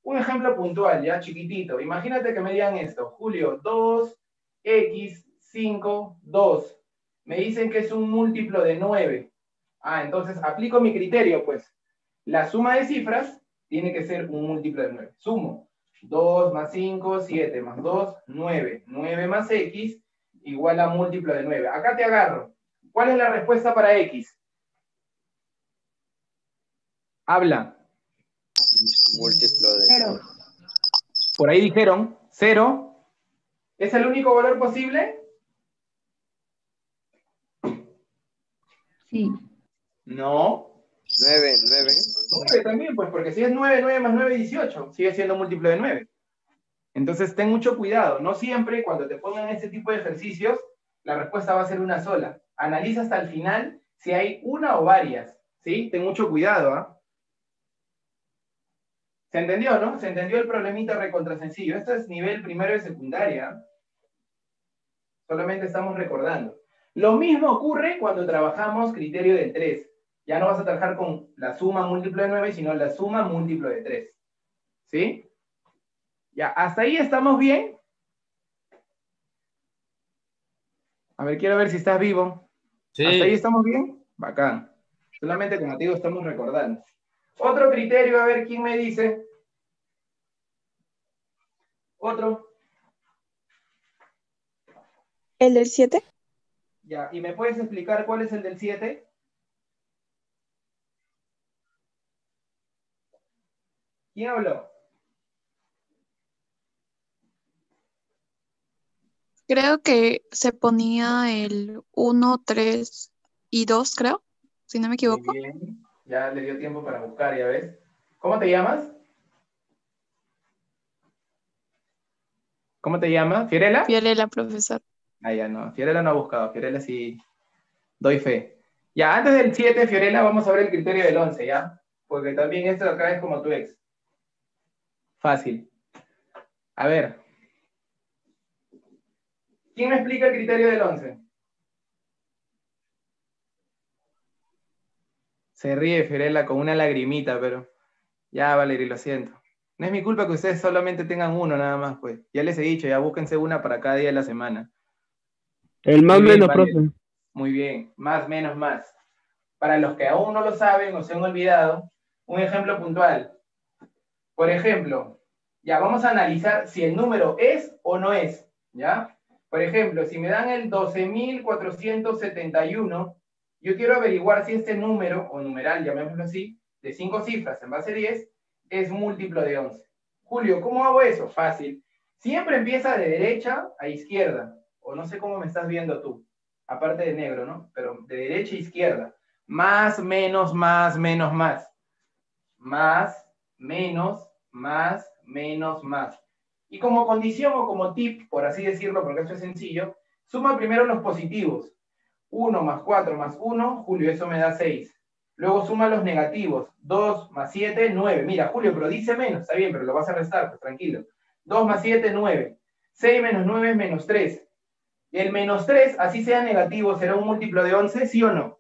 Un ejemplo puntual, ya chiquitito. Imagínate que me digan esto, Julio, 2, X, 5, 2. Me dicen que es un múltiplo de 9. Ah, entonces aplico mi criterio, pues. La suma de cifras tiene que ser un múltiplo de 9. Sumo. 2 más 5, 7 más 2, 9. 9 más X igual a múltiplo de 9. Acá te agarro. ¿Cuál es la respuesta para X? Habla. Múltiplo de Cero. Por ahí dijeron 0. ¿Es el único valor posible? Sí. No. 9, 9. 9 también, pues, porque si es 9, 9 más 9, 18, sigue siendo múltiplo de 9. Entonces, ten mucho cuidado. No siempre, cuando te pongan este tipo de ejercicios, la respuesta va a ser una sola. Analiza hasta el final si hay una o varias. ¿Sí? Ten mucho cuidado, ¿ah? ¿Se entendió, no? Se entendió el problemita recontra sencillo. Esto es nivel primero de secundaria. Solamente estamos recordando. Lo mismo ocurre cuando trabajamos criterio del 3. Ya no vas a trabajar con la suma múltiplo de 9, sino la suma múltiplo de 3. ¿Sí? Ya, hasta ahí estamos bien. A ver, quiero ver si estás vivo. Sí. ¿Hasta ahí estamos bien? Bacán. Solamente, como te digo, estamos recordando. Otro criterio, a ver quién me dice. Otro. ¿El del 7? Ya, ¿y me puedes explicar cuál es el del 7? ¿Quién habló? Creo que se ponía el 1, 3 y 2, creo, si no me Muy equivoco. bien. Ya le dio tiempo para buscar, ya ves. ¿Cómo te llamas? ¿Cómo te llamas? ¿Fiorella? Fiorella, profesor. Ah, ya no. Fiorella no ha buscado. Fiorella sí doy fe. Ya, antes del 7, Fiorella, vamos a ver el criterio del 11, ¿ya? Porque también esto acá es como tu ex. Fácil. A ver. ¿Quién me explica el criterio del 11? Se ríe Fiorella con una lagrimita, pero ya, Valerie, lo siento. No es mi culpa que ustedes solamente tengan uno nada más, pues. Ya les he dicho, ya búsquense una para cada día de la semana. El más bien, menos, profe. Muy bien, más, menos, más. Para los que aún no lo saben o se han olvidado, un ejemplo puntual. Por ejemplo, ya vamos a analizar si el número es o no es, ¿ya? Por ejemplo, si me dan el 12.471, yo quiero averiguar si este número, o numeral, llamémoslo así, de 5 cifras en base 10, es múltiplo de 11. Julio, ¿cómo hago eso? Fácil. Siempre empieza de derecha a izquierda, o no sé cómo me estás viendo tú aparte de negro, ¿no? Pero de derecha a izquierda. Más, menos, más, menos, más. Más, menos, más, menos, más. Y como condición o como tip, por así decirlo, porque esto es sencillo, suma primero los positivos. 1 más 4 más 1, Julio, eso me da 6. Luego suma los negativos. 2 más 7, 9. Mira, Julio, pero dice menos. Está bien, pero lo vas a restar, pues tranquilo. 2 más 7, 9. 6 menos 9 es menos 3. El menos 3, así sea negativo, ¿será un múltiplo de 11? ¿Sí o no?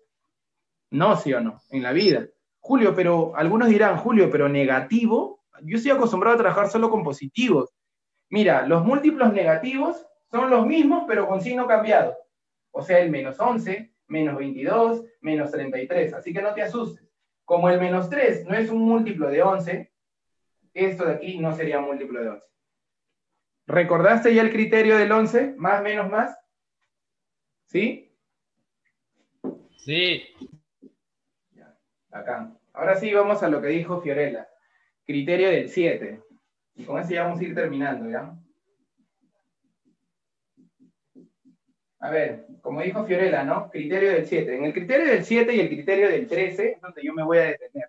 No, sí o no, en la vida. Julio, pero algunos dirán, Julio, pero negativo, yo estoy acostumbrado a trabajar solo con positivos. Mira, los múltiplos negativos son los mismos, pero con signo cambiado. O sea, el menos 11, menos 22, menos 33. Así que no te asustes. Como el menos 3 no es un múltiplo de 11, esto de aquí no sería múltiplo de 11. ¿Recordaste ya el criterio del 11? Más, menos, más. ¿Sí? Sí, Acá. Ahora sí vamos a lo que dijo Fiorella. Criterio del 7. Y con eso ya vamos a ir terminando, ¿ya? A ver, como dijo Fiorella, ¿no? Criterio del 7. En el criterio del 7 y el criterio del 13 es donde yo me voy a detener.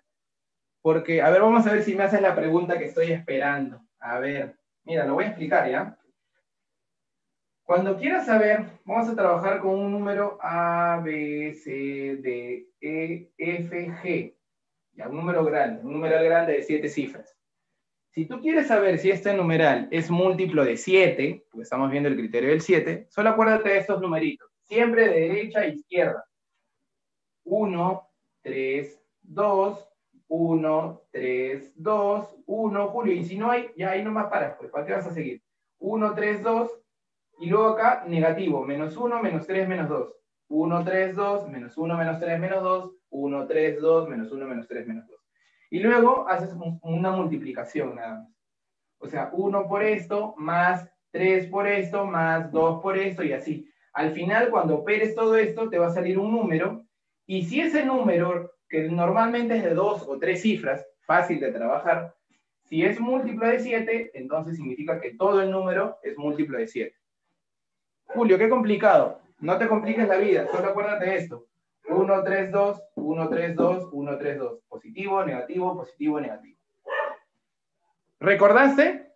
Porque, a ver, vamos a ver si me haces la pregunta que estoy esperando. A ver, mira, lo voy a explicar, ¿ya? Cuando quieras saber, vamos a trabajar con un número A, B, C, D, E, F, G. Ya, un número grande, un numeral grande de 7 cifras. Si tú quieres saber si este numeral es múltiplo de 7, porque estamos viendo el criterio del 7, solo acuérdate de estos numeritos. Siempre de derecha a izquierda. 1, 3, 2, 1, 3, 2, 1, Julio. Y si no hay, ya ahí nomás paras, pues, ¿para qué vas a seguir? 1, 3, 2, y luego acá, negativo, menos 1, menos 3, menos 2. 1, 3, 2, menos 1, menos 3, menos 2. 1, 3, 2, menos 1, menos 3, menos 2. Y luego haces un- una multiplicación nada más. O sea, 1 por esto, más 3 por esto, más 2 por esto, y así. Al final, cuando operes todo esto, te va a salir un número, y si ese número, que normalmente es de 2 o 3 cifras, fácil de trabajar, si es múltiplo de 7, entonces significa que todo el número es múltiplo de 7. Julio, qué complicado. No te compliques la vida, solo acuérdate de esto. 1, 3, 2, 1, 3, 2, 1, 3, 2. Positivo, negativo, positivo, negativo. ¿Recordaste?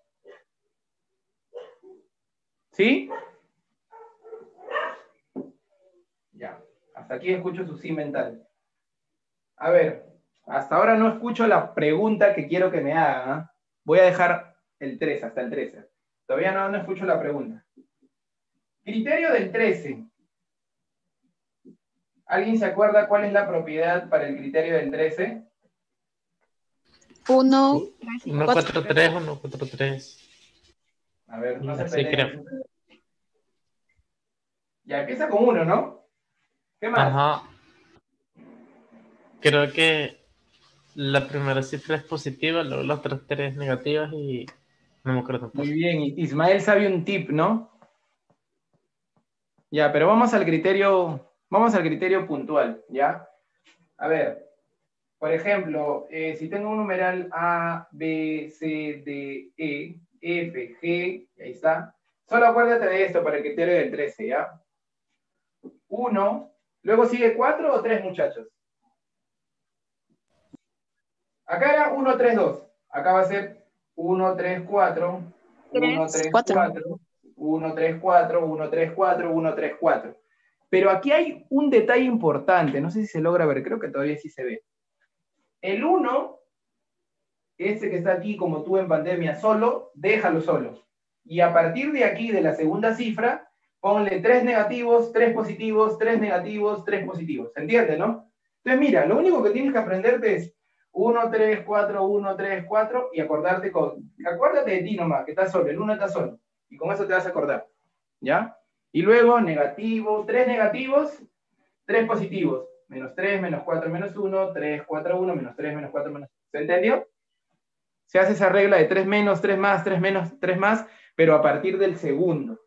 ¿Sí? Ya. Hasta aquí escucho su sí mental. A ver, hasta ahora no escucho la pregunta que quiero que me hagan. ¿ah? Voy a dejar el 3, hasta el 13. Todavía no, no escucho la pregunta. Criterio del 13. ¿Alguien se acuerda cuál es la propiedad para el criterio del 13? 1, 1, 4, 3, 1, 4, 3. A ver, no se Sí, peleen. Ya empieza con 1, ¿no? ¿Qué más? Ajá. Creo que la primera cifra es positiva, luego las otras tres negativas y no me acuerdo. Muy bien, Ismael sabe un tip, ¿no? Ya, pero vamos al criterio, vamos al criterio puntual, ¿ya? A ver, por ejemplo, eh, si tengo un numeral A, B, C, D, E, F, G, ahí está, Solo acuérdate de esto para el criterio del 13, ¿ya? 1, luego sigue 4 o 3 muchachos. Acá era 1, 3, 2. Acá va a ser 1, 3, 4, 1, 3, Cuatro. 4, 1, 3, 4, 1, 3, 4, 1, 3, 4. Pero aquí hay un detalle importante, no sé si se logra ver, creo que todavía sí se ve. El 1, este que está aquí como tú en pandemia solo, déjalo solo. Y a partir de aquí, de la segunda cifra, ponle 3 negativos, 3 positivos, 3 negativos, 3 positivos. ¿Se entiende, no? Entonces mira, lo único que tienes que aprenderte es 1, 3, 4, 1, 3, 4 y acordarte con... Acuérdate de ti nomás, que estás solo, el 1 está solo. Y con eso te vas a acordar. ¿Ya? Y luego negativo, 3 negativos, 3 positivos. Menos 3, menos 4, menos 1, 3, 4, 1, menos 3, menos 4, menos... ¿Se entendió? Se hace esa regla de 3 menos, 3 más, 3 menos, 3 más, pero a partir del segundo.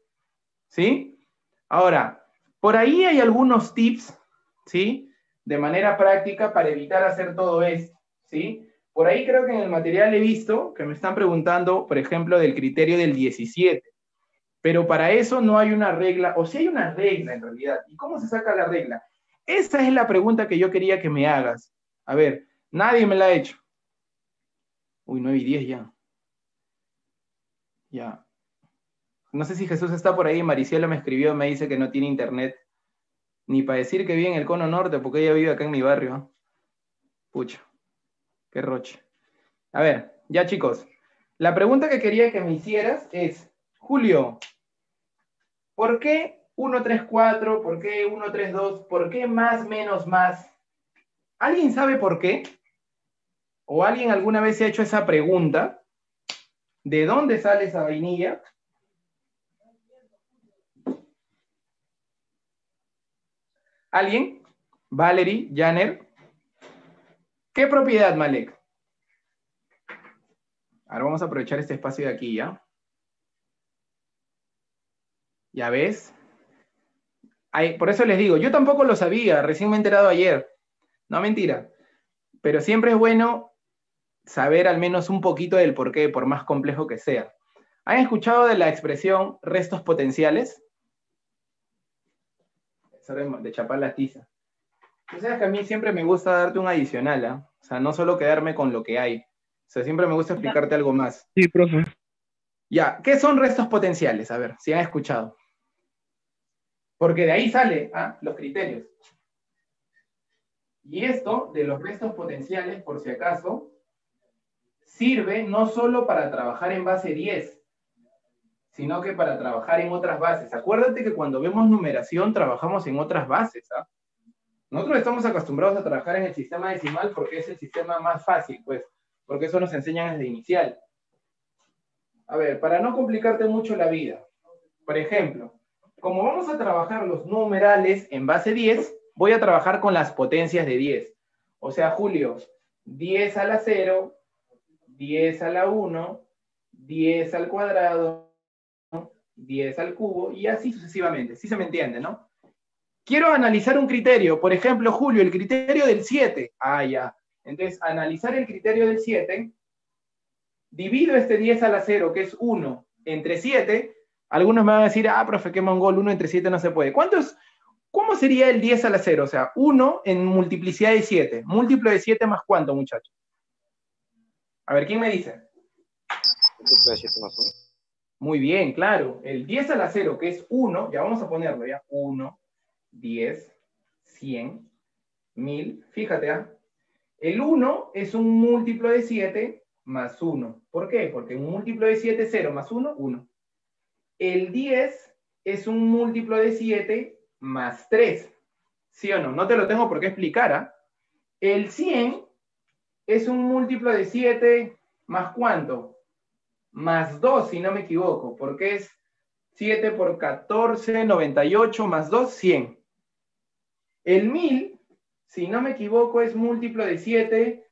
¿Sí? Ahora, por ahí hay algunos tips, ¿sí? De manera práctica para evitar hacer todo esto, ¿sí? Por ahí creo que en el material he visto que me están preguntando, por ejemplo, del criterio del 17. Pero para eso no hay una regla, o si hay una regla en realidad. ¿Y cómo se saca la regla? Esa es la pregunta que yo quería que me hagas. A ver, nadie me la ha hecho. Uy, 9 y 10 ya. Ya. No sé si Jesús está por ahí. Mariciela me escribió, me dice que no tiene internet. Ni para decir que vive en el cono norte, porque ella vive acá en mi barrio. Pucha. Qué roche. A ver, ya chicos. La pregunta que quería que me hicieras es, Julio, ¿por qué 134? ¿Por qué 132? ¿Por qué más menos más? ¿Alguien sabe por qué? ¿O alguien alguna vez se ha hecho esa pregunta? ¿De dónde sale esa vainilla? ¿Alguien? Valerie, Janer. ¿Qué propiedad, Malek? Ahora vamos a aprovechar este espacio de aquí, ¿ya? ¿Ya ves? Por eso les digo, yo tampoco lo sabía, recién me he enterado ayer. No, mentira. Pero siempre es bueno saber al menos un poquito del porqué, por más complejo que sea. ¿Han escuchado de la expresión restos potenciales? De chapar la tiza. Tú sabes que a mí siempre me gusta darte un adicional, ¿ah? O sea, no solo quedarme con lo que hay. O sea, siempre me gusta explicarte algo más. Sí, profe. Ya, ¿qué son restos potenciales? A ver, si han escuchado. Porque de ahí sale ¿ah? los criterios. Y esto de los restos potenciales, por si acaso, sirve no solo para trabajar en base 10, sino que para trabajar en otras bases. Acuérdate que cuando vemos numeración trabajamos en otras bases. ¿ah? Nosotros estamos acostumbrados a trabajar en el sistema decimal porque es el sistema más fácil, pues, porque eso nos enseñan desde inicial. A ver, para no complicarte mucho la vida, por ejemplo, como vamos a trabajar los numerales en base 10, voy a trabajar con las potencias de 10. O sea, Julio, 10 a la 0, 10 a la 1, 10 al cuadrado, 10 al cubo, y así sucesivamente. Sí se me entiende, ¿no? Quiero analizar un criterio, por ejemplo, Julio, el criterio del 7. Ah, ya. Entonces, analizar el criterio del 7, divido este 10 a la 0, que es 1, entre 7. Algunos me van a decir, ah, profe, qué mongol, 1 entre 7 no se puede. ¿Cuánto es, ¿Cómo sería el 10 a la 0? O sea, 1 en multiplicidad de 7. Múltiplo de 7 más cuánto, muchachos. A ver, ¿quién me dice? Múltiplo de 7 más 1. Muy bien, claro. El 10 a la 0, que es 1, ya vamos a ponerlo ya. 1, 10, 100, 1000. Fíjate, ¿ah? El 1 es un múltiplo de 7 más 1. ¿Por qué? Porque un múltiplo de 7 es 0 más 1, 1. El 10 es un múltiplo de 7 más 3. ¿Sí o no? No te lo tengo por qué explicar, ¿ah? El 100 es un múltiplo de 7 más cuánto? Más 2, si no me equivoco, porque es 7 por 14, 98, más 2, 100. El 1000, si no me equivoco, es múltiplo de 7.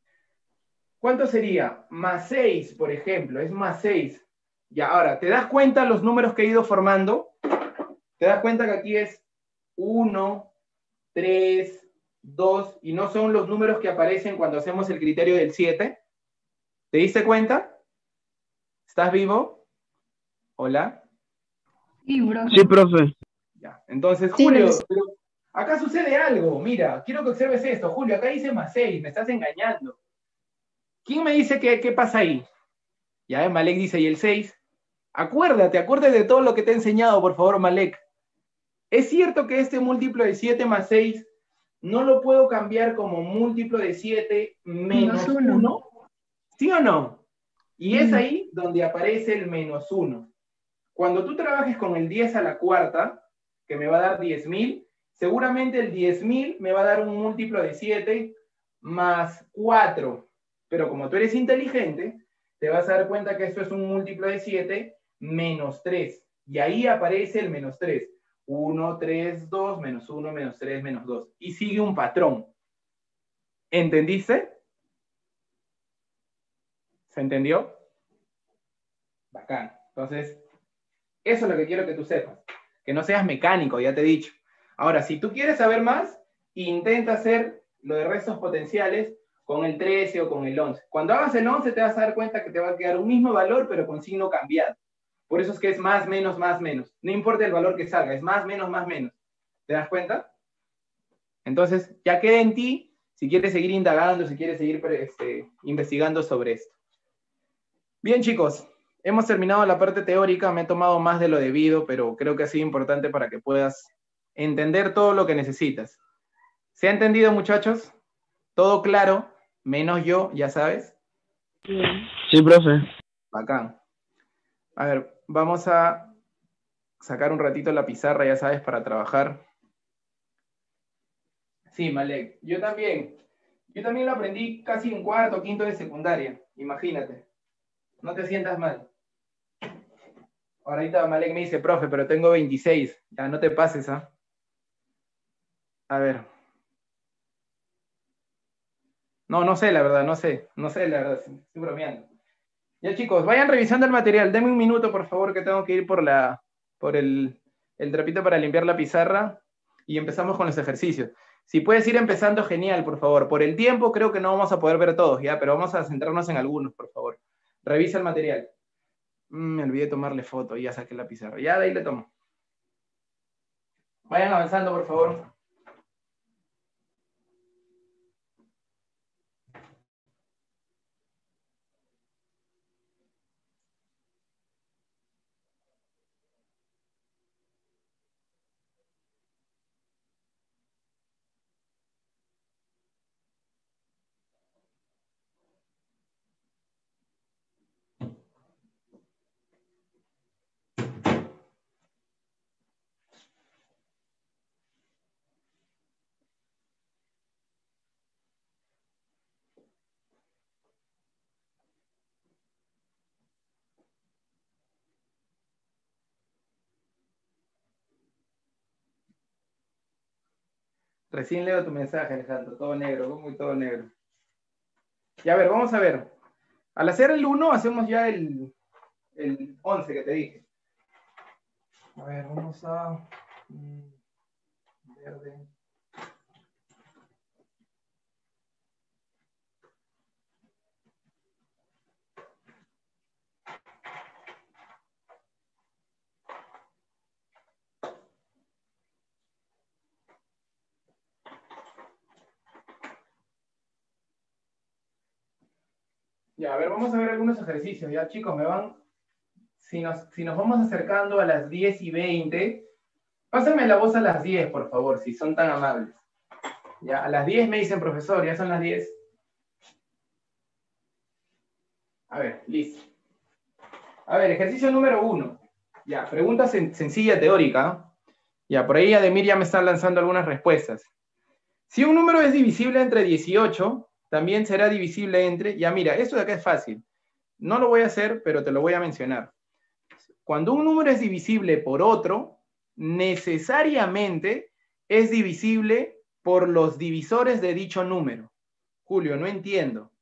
¿Cuánto sería? Más 6, por ejemplo, es más 6. Ya, ahora, ¿te das cuenta los números que he ido formando? ¿Te das cuenta que aquí es 1, 3, 2, y no son los números que aparecen cuando hacemos el criterio del 7? ¿Te diste cuenta? ¿Estás vivo? Hola. Sí, profe. Sí, profe. Ya. Entonces, Sí, Julio, pero acá sucede algo. Mira, quiero que observes esto. Julio, acá dice más 6, me estás engañando. ¿Quién me dice que, qué pasa ahí? Ya, Malek dice, ¿y el 6? Acuérdate, acuérdate de todo lo que te he enseñado, por favor, Malek. ¿Es cierto que este múltiplo de 7 más 6 no lo puedo cambiar como múltiplo de 7 menos Menos uno. 1? ¿Sí o no? Y es Mm. ahí donde aparece el menos 1. Cuando tú trabajes con el 10 a la cuarta, que me va a dar 10.000, seguramente el 10.000 me va a dar un múltiplo de 7 más 4. Pero como tú eres inteligente, te vas a dar cuenta que esto es un múltiplo de 7 menos 3. Y ahí aparece el menos 3. 1, 3, 2, menos 1, menos 3, menos 2. Y sigue un patrón. ¿Entendiste? ¿Se entendió? Bacán. Entonces, eso es lo que quiero que tú sepas. Que no seas mecánico, ya te he dicho. Ahora, si tú quieres saber más, intenta hacer lo de restos potenciales con el 13 o con el 11. Cuando hagas el 11 te vas a dar cuenta que te va a quedar un mismo valor, pero con signo cambiado. Por eso es que es más, menos, más, menos. No importa el valor que salga, es más, menos, más, menos. ¿Te das cuenta? Entonces, ya queda en ti si quieres seguir indagando, si quieres seguir este, investigando sobre esto. Bien, chicos, hemos terminado la parte teórica, me he tomado más de lo debido, pero creo que ha sido importante para que puedas entender todo lo que necesitas. ¿Se ha entendido, muchachos? ¿Todo claro? Menos yo, ya sabes. Sí, profe. Bacán. A ver, vamos a sacar un ratito la pizarra, ya sabes, para trabajar. Sí, Malek, yo también. Yo también lo aprendí casi en cuarto quinto de secundaria, imagínate. No te sientas mal. Ahorita Malek me dice, profe, pero tengo 26. Ya, no te pases, ¿ah? A ver. No, no sé, la verdad, no sé. No sé, la verdad, estoy bromeando. Ya, chicos, vayan revisando el material. Denme un minuto, por favor, que tengo que ir por, la, por el, el trapito para limpiar la pizarra y empezamos con los ejercicios. Si puedes ir empezando, genial, por favor. Por el tiempo creo que no vamos a poder ver todos, ya, pero vamos a centrarnos en algunos, por favor. Revisa el material. Mm, me olvidé tomarle foto ya saqué la pizarra. Ya de ahí le tomo. Vayan avanzando, por favor. Recién leo tu mensaje, Alejandro. Todo negro, muy todo negro. Y a ver, vamos a ver. Al hacer el 1, hacemos ya el, el 11 que te dije. A ver, vamos a... mm, Verde. Ya, a ver, vamos a ver algunos ejercicios. Ya, chicos, me van. Si nos, si nos vamos acercando a las 10 y 20, pásenme la voz a las 10, por favor, si son tan amables. Ya, a las 10 me dicen, profesor, ya son las 10. A ver, listo. A ver, ejercicio número 1. Ya, pregunta sen- sencilla teórica. Ya, por ahí Ademir ya me está lanzando algunas respuestas. Si un número es divisible entre 18, también será divisible entre, ya mira, esto de acá es fácil. No lo voy a hacer, pero te lo voy a mencionar. Cuando un número es divisible por otro, necesariamente es divisible por los divisores de dicho número. Julio, no entiendo.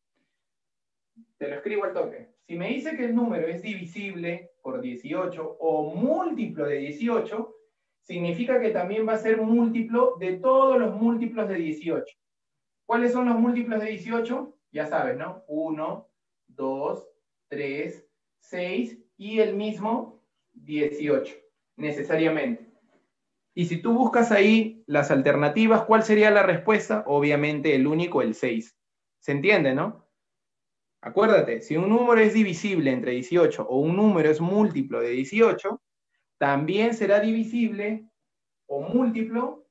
Te lo escribo al toque. Si me dice que el número es divisible por 18 o múltiplo de 18, significa que también va a ser múltiplo de todos los múltiplos de 18. ¿Cuáles son los múltiplos de 18? Ya sabes, ¿no? 1, 2, 3, 6 y el mismo 18. necesariamente. Y si tú buscas ahí las alternativas, ¿cuál sería la respuesta? Obviamente el único, el 6. ¿Se entiende, no? Acuérdate, si un número es divisible entre 18 o un número es múltiplo de 18, también será divisible o múltiplo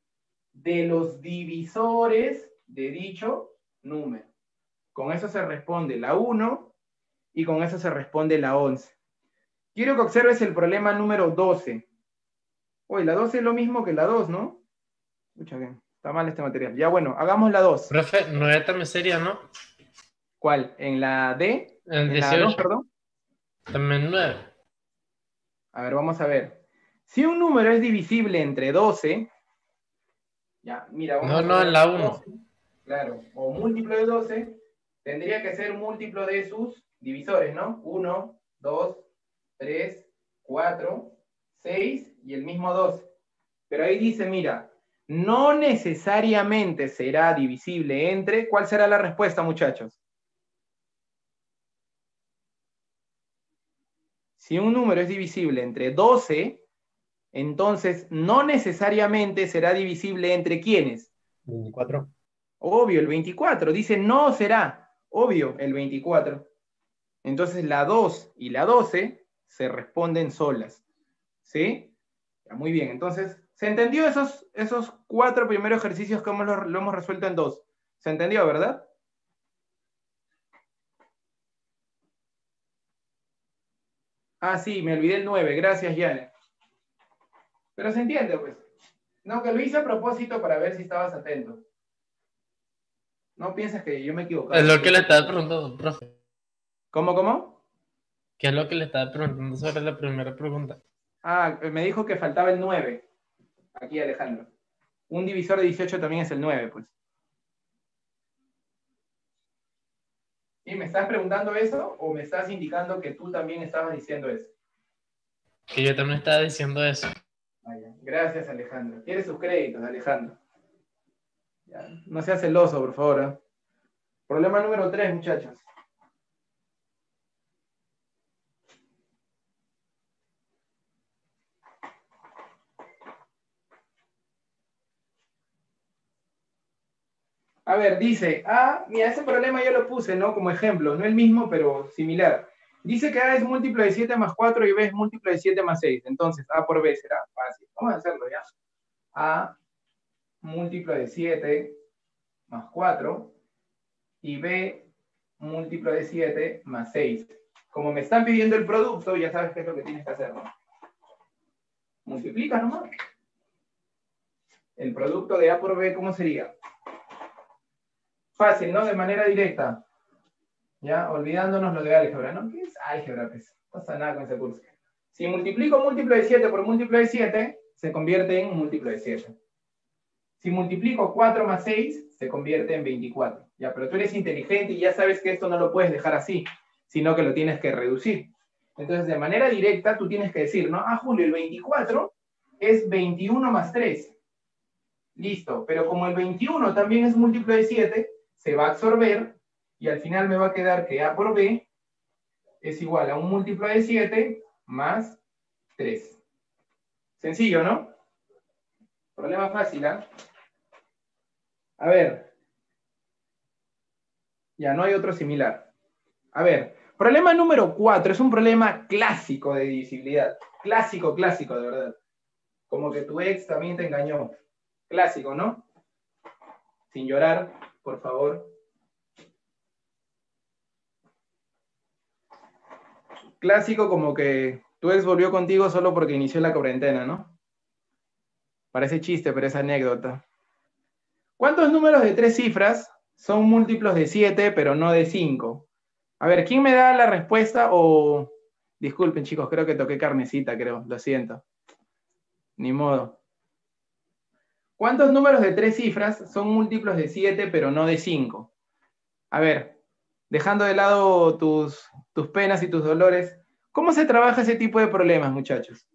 de los divisores de dicho número. Con eso se responde la 1 y con eso se responde la 11. Quiero que observes el problema número 12. Oye, la 12 es lo mismo que la 2, ¿no? Escucha bien, está mal este material. Ya bueno, hagamos la 2. Profe, no es también sería, ¿no? ¿Cuál? ¿En la D? El ¿En la 2, 18. perdón? También 9. A ver, vamos a ver. Si un número es divisible entre 12, ya, mira, vamos No, no, en la 1. 12, Claro, o múltiplo de 12, tendría que ser múltiplo de sus divisores, ¿no? 1, 2, 3, 4, 6 y el mismo 2. Pero ahí dice, mira, no necesariamente será divisible entre, ¿cuál será la respuesta, muchachos? Si un número es divisible entre 12, entonces no necesariamente será divisible entre quiénes. 24. Obvio, el 24. Dice no será. Obvio, el 24. Entonces la 2 y la 12 se responden solas. ¿Sí? Muy bien. Entonces, ¿se entendió esos, esos cuatro primeros ejercicios que hemos, lo, lo hemos resuelto en dos? ¿Se entendió, verdad? Ah, sí, me olvidé el 9. Gracias, Yane. Pero se entiende, pues. No, que lo hice a propósito para ver si estabas atento. No piensas que yo me equivoco. Es lo que le estaba preguntando, profe. ¿Cómo, cómo? ¿Qué es lo que le estaba preguntando sobre la primera pregunta? Ah, me dijo que faltaba el 9. Aquí, Alejandro. Un divisor de 18 también es el 9, pues. ¿Y me estás preguntando eso o me estás indicando que tú también estabas diciendo eso? Que yo también estaba diciendo eso. Ah. Gracias, Alejandro. Quiere sus créditos, Alejandro. No seas celoso, por favor. ¿eh? Problema número 3, muchachos. A ver, dice, A, mira, ese problema yo lo puse, ¿no? Como ejemplo, no el mismo, pero similar. Dice que A es múltiplo de 7 más 4 y B es múltiplo de 7 más 6. Entonces, A por B será fácil. Vamos a hacerlo ya. A múltiplo de 7 más 4 y B múltiplo de 7 más 6. Como me están pidiendo el producto, ya sabes qué es lo que tienes que hacer, ¿no? Multiplica nomás. El producto de A por B, ¿cómo sería? Fácil, ¿no? De manera directa. Ya, olvidándonos lo de álgebra, ¿no? ¿Qué es álgebra? Pues? No pasa nada con ese curso. Si multiplico múltiplo de 7 por múltiplo de 7, se convierte en múltiplo de 7. Si multiplico 4 más 6, se convierte en 24. Ya, pero tú eres inteligente y ya sabes que esto no lo puedes dejar así, sino que lo tienes que reducir. Entonces, de manera directa, tú tienes que decir, ¿no? Ah, Julio, el 24 es 21 más 3. Listo, pero como el 21 también es múltiplo de 7, se va a absorber y al final me va a quedar que A por B es igual a un múltiplo de 7 más 3. Sencillo, ¿no? Problema fácil, ¿ah? A ver. Ya no hay otro similar. A ver, problema número 4 es un problema clásico de divisibilidad. Clásico, clásico, de verdad. Como que tu ex también te engañó. Clásico, ¿no? Sin llorar, por favor. Clásico como que tu ex volvió contigo solo porque inició la cuarentena, ¿no? Parece chiste, pero es anécdota. ¿Cuántos números de tres cifras son múltiplos de 7, pero no de 5? A ver, ¿quién me da la respuesta? O, disculpen chicos, creo que toqué carnecita, creo, lo siento. Ni modo. ¿Cuántos números de tres cifras son múltiplos de 7, pero no de 5? A ver, dejando de lado tus, tus penas y tus dolores, ¿cómo se trabaja ese tipo de problemas, muchachos?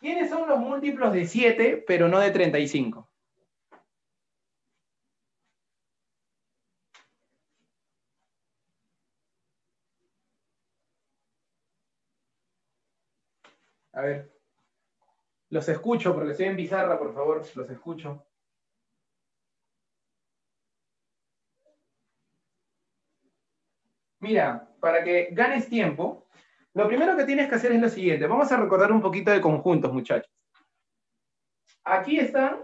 ¿Quiénes son los múltiplos de 7, pero no de 35? A ver. Los escucho porque estoy en pizarra, por favor, los escucho. Mira, para que ganes tiempo, lo primero que tienes que hacer es lo siguiente. Vamos a recordar un poquito de conjuntos, muchachos. Aquí están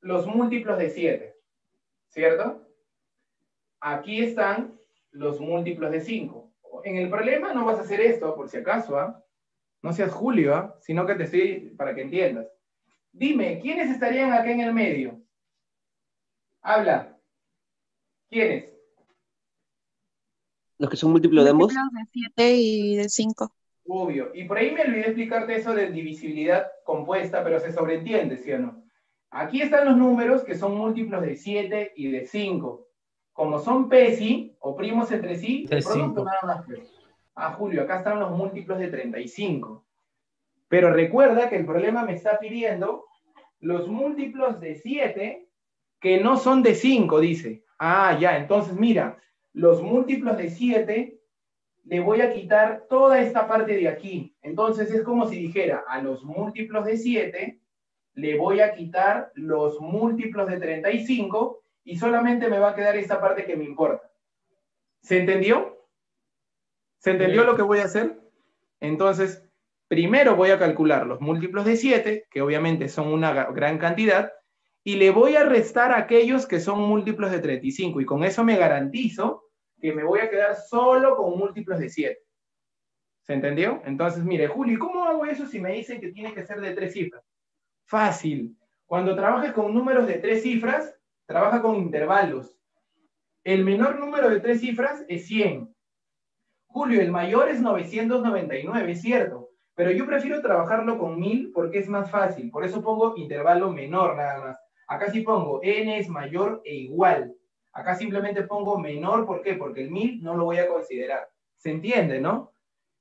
los múltiplos de 7, ¿cierto? Aquí están los múltiplos de 5. En el problema no vas a hacer esto, por si acaso, ¿ah? No seas Julio, ¿ah? Sino que te estoy para que entiendas. Dime, ¿quiénes estarían acá en el medio? Habla. ¿Quiénes? Los que son múltiplos de ambos. Múltiplos de 7 y de 5. Obvio. Y por ahí me olvidé explicarte eso de divisibilidad compuesta, pero se sobreentiende, ¿sí o no? Aquí están los números que son múltiplos de 7 y de 5. Como son PESI, o primos entre sí, De el producto cinco. nada más. Ah, Julio, acá están los múltiplos de 35. Pero recuerda que el problema me está pidiendo los múltiplos de 7 que no son de 5, dice. Ah, ya, entonces mira, los múltiplos de 7 le voy a quitar toda esta parte de aquí. Entonces es como si dijera, a los múltiplos de 7 le voy a quitar los múltiplos de 35 y solamente me va a quedar esta parte que me importa. ¿Se entendió? ¿Se entendió lo que voy a hacer? Entonces, primero voy a calcular los múltiplos de 7, que obviamente son una gran cantidad, y le voy a restar aquellos que son múltiplos de 35, y con eso me garantizo que me voy a quedar solo con múltiplos de 7. ¿Se entendió? Entonces, mire, Julio, ¿y ¿cómo hago eso si me dicen que tiene que ser de tres cifras? Fácil. Cuando trabajes con números de tres cifras, trabaja con intervalos. El menor número de tres cifras es 100. Julio, el mayor es 999, es cierto. Pero yo prefiero trabajarlo con 1000 porque es más fácil. Por eso pongo intervalo menor nada más. Acá sí pongo n es mayor e igual. Acá simplemente pongo menor, ¿por qué? Porque el 1000 no lo voy a considerar. ¿Se entiende, no?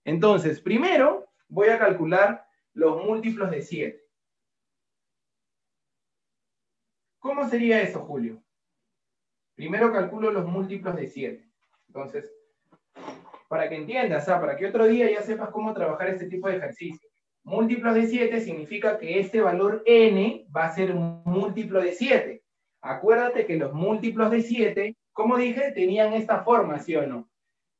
Entonces, primero voy a calcular los múltiplos de 7. ¿Cómo sería eso, Julio? Primero calculo los múltiplos de 7. Entonces, para que entiendas, ah, para que otro día ya sepas cómo trabajar este tipo de ejercicio. Múltiplos de 7 significa que este valor n va a ser un múltiplo de 7. Acuérdate que los múltiplos de 7, como dije, tenían esta forma, ¿sí o no?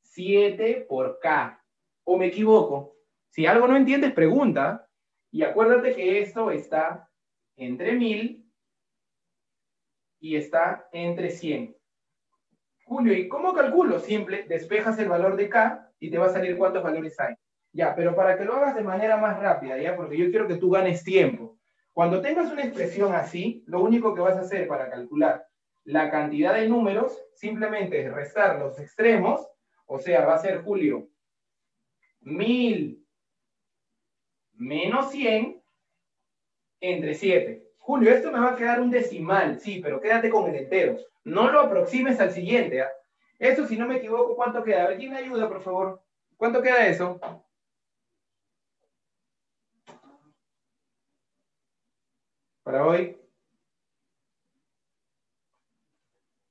7 por k. ¿O me equivoco? Si algo no entiendes, pregunta. Y acuérdate que esto está entre 1000 y está entre 100. Julio, ¿y cómo calculo? Simple, despejas el valor de K y te va a salir cuántos valores hay. Ya, pero para que lo hagas de manera más rápida, ¿ya? Porque yo quiero que tú ganes tiempo. Cuando tengas una expresión así, lo único que vas a hacer para calcular la cantidad de números, simplemente es restar los extremos, o sea, va a ser, Julio, 1000 menos 100 entre 7. Julio, esto me va a quedar un decimal, sí, pero quédate con el entero. No lo aproximes al siguiente. ¿ah? Eso, si no me equivoco, ¿cuánto queda? A ver, ¿quién me ayuda, por favor? ¿Cuánto queda eso? Para hoy.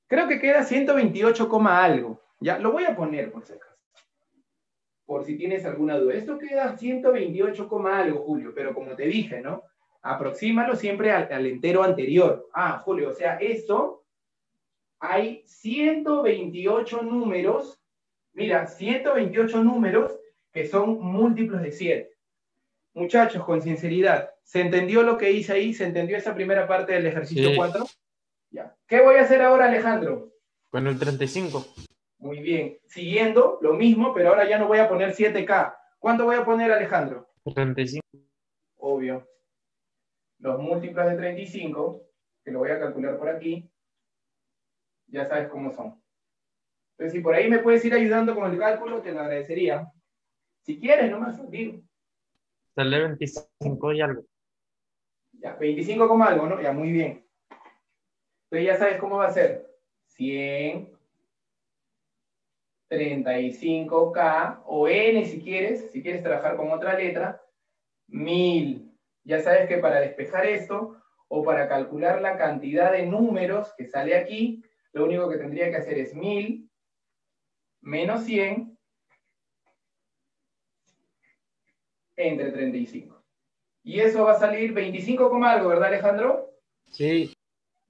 Creo que queda 128, coma algo. Ya, lo voy a poner por si acaso. Por si tienes alguna duda. Esto queda 128, coma algo, Julio, pero como te dije, ¿no? Aproxímalo siempre al, al entero anterior. Ah, Julio, o sea, esto hay 128 números, mira, 128 números que son múltiplos de 7. Muchachos, con sinceridad, ¿se entendió lo que hice ahí? ¿Se entendió esa primera parte del ejercicio Sí. 4? Ya. ¿Qué voy a hacer ahora, Alejandro? Con el 35. Muy bien. Siguiendo, lo mismo, pero ahora ya no voy a poner 7K. ¿Cuánto voy a poner, Alejandro? 35. Obvio. Los múltiplos de 35, que lo voy a calcular por aquí, ya sabes cómo son. Entonces, si por ahí me puedes ir ayudando con el cálculo, te lo agradecería. Si quieres, nomás, digo. Sale 25 y algo. Ya, 25 como algo, ¿no? Ya, muy bien. Entonces ya sabes cómo va a ser. 100, 35K, o N si quieres, si quieres trabajar con otra letra, 1000. Ya sabes que para despejar esto, o para calcular la cantidad de números que sale aquí, lo único que tendría que hacer es 1000 menos 100 entre 35. Y eso va a salir 25, coma algo, ¿verdad, Alejandro? Sí,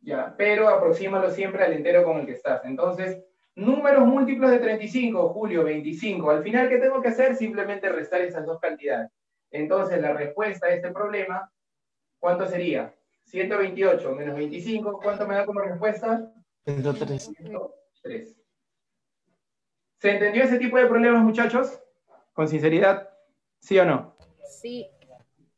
Ya, pero aproxímalo siempre al entero con el que estás. Entonces, números múltiplos de 35, Julio, 25. Al final, ¿qué tengo que hacer? Simplemente restar esas dos cantidades. Entonces, la respuesta a este problema, ¿cuánto sería? 128 menos 25, ¿cuánto me da como respuesta? 103. 3. ¿Se entendió ese tipo de problemas, muchachos? Con sinceridad, ¿sí o no? Sí.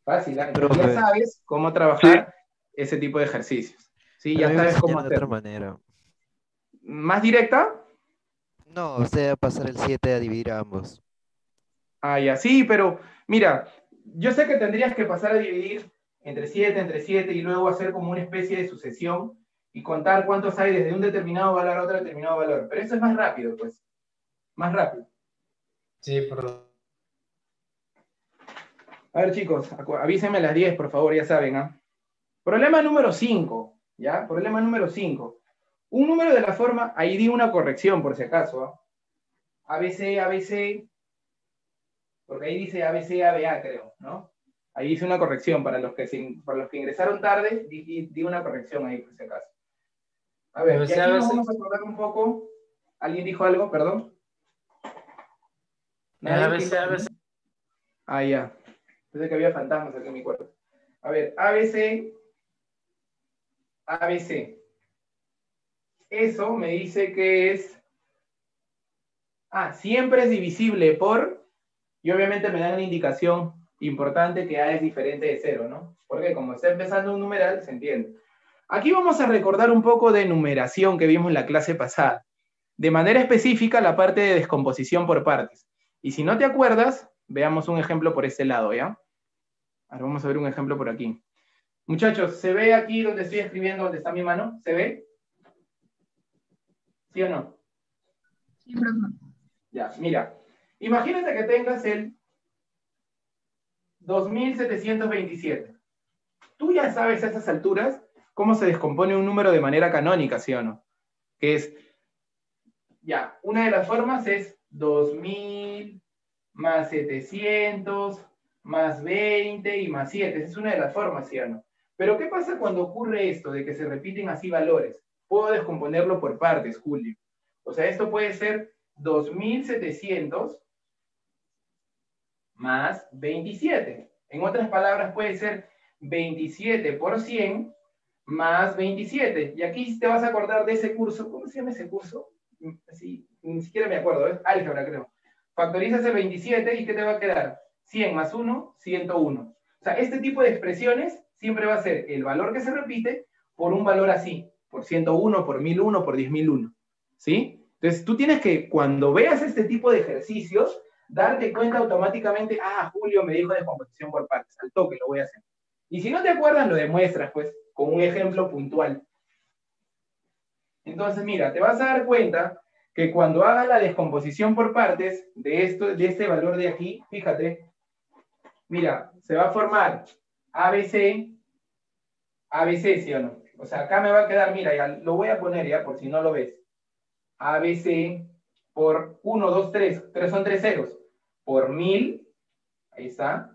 Fácil, ¿ah? Profe. ya sabes cómo trabajar ese tipo de ejercicios. Sí, ya Pero sabes cómo enseñaron de otra manera. ¿Más directa? No, o sea, pasar el 7 a dividir a ambos. Ah, ya, sí, pero mira, yo sé que tendrías que pasar a dividir entre 7, entre 7 y luego hacer como una especie de sucesión y contar cuántos hay desde un determinado valor a otro determinado valor. Pero eso es más rápido, pues. Más rápido. Sí, perdón. A ver, chicos, avísenme a las 10, por favor, ya saben, ¿ah? Problema número 5, ¿ya? Problema número 5. Un número de la forma, ahí di una corrección, por si acaso, ¿ah? ABC, ABC, porque ahí dice ABC, ABA, creo, ¿no? Ahí hice una corrección, para los que, se para los que ingresaron tarde, di, una corrección ahí, por si acaso. A ver, y ABC, aquí nos vamos a acordar un poco. ¿Alguien dijo algo? Perdón. ABC, ABC. Ah, ya. Pensé que había fantasmas aquí en mi cuerpo. A ver, ABC, ABC. Eso me dice que es... Ah, siempre es divisible por... Y obviamente me da una indicación importante que A es diferente de cero, ¿no? Porque como está empezando un numeral, se entiende. Aquí vamos a recordar un poco de numeración que vimos en la clase pasada. De manera específica, la parte de descomposición por partes. Y si no te acuerdas, veamos un ejemplo por este lado, ¿ya? Ahora vamos a ver un ejemplo por aquí. Muchachos, ¿se ve aquí donde estoy escribiendo, donde está mi mano? ¿Se ve? ¿Sí o no? Sí, profe. Ya, mira. Imagínate que tengas el 2727. Tú ya sabes a estas alturas cómo se descompone un número de manera canónica, ¿sí o no? Que es, ya, una de las formas es 2000 más 700 más 20 y más 7. Esa es una de las formas, ¿sí? Pero ¿qué pasa cuando ocurre esto de que se repiten así valores? Puedo descomponerlo por partes, Julio. O sea, esto puede ser 2700 más 27. En otras palabras, puede ser 27 por 100 más 27. Y aquí te vas a acordar de ese curso. ¿Cómo se llama ese curso? Así, ni siquiera me acuerdo, es álgebra, creo. Factorizas el 27 y ¿qué te va a quedar? 100 más 1, 101. O sea, este tipo de expresiones siempre va a ser el valor que se repite por un valor así, por 101, por 1001, por 10001. ¿Sí? Entonces, tú tienes que, cuando veas este tipo de ejercicios, darte cuenta automáticamente, ah, Julio me dijo descomposición por partes, al toque lo voy a hacer. Y si no te acuerdas, lo demuestras, pues, con un ejemplo puntual. Entonces, mira, te vas a dar cuenta que cuando hagas la descomposición por partes de, esto, de este valor de aquí, fíjate, mira, se va a formar ABC, ABC, ¿sí o no? O sea, acá me va a quedar, mira, ya lo voy a poner ya, por si no lo ves. ABC por 1, 2, 3, 3 son 3 ceros, por 1000, ahí está,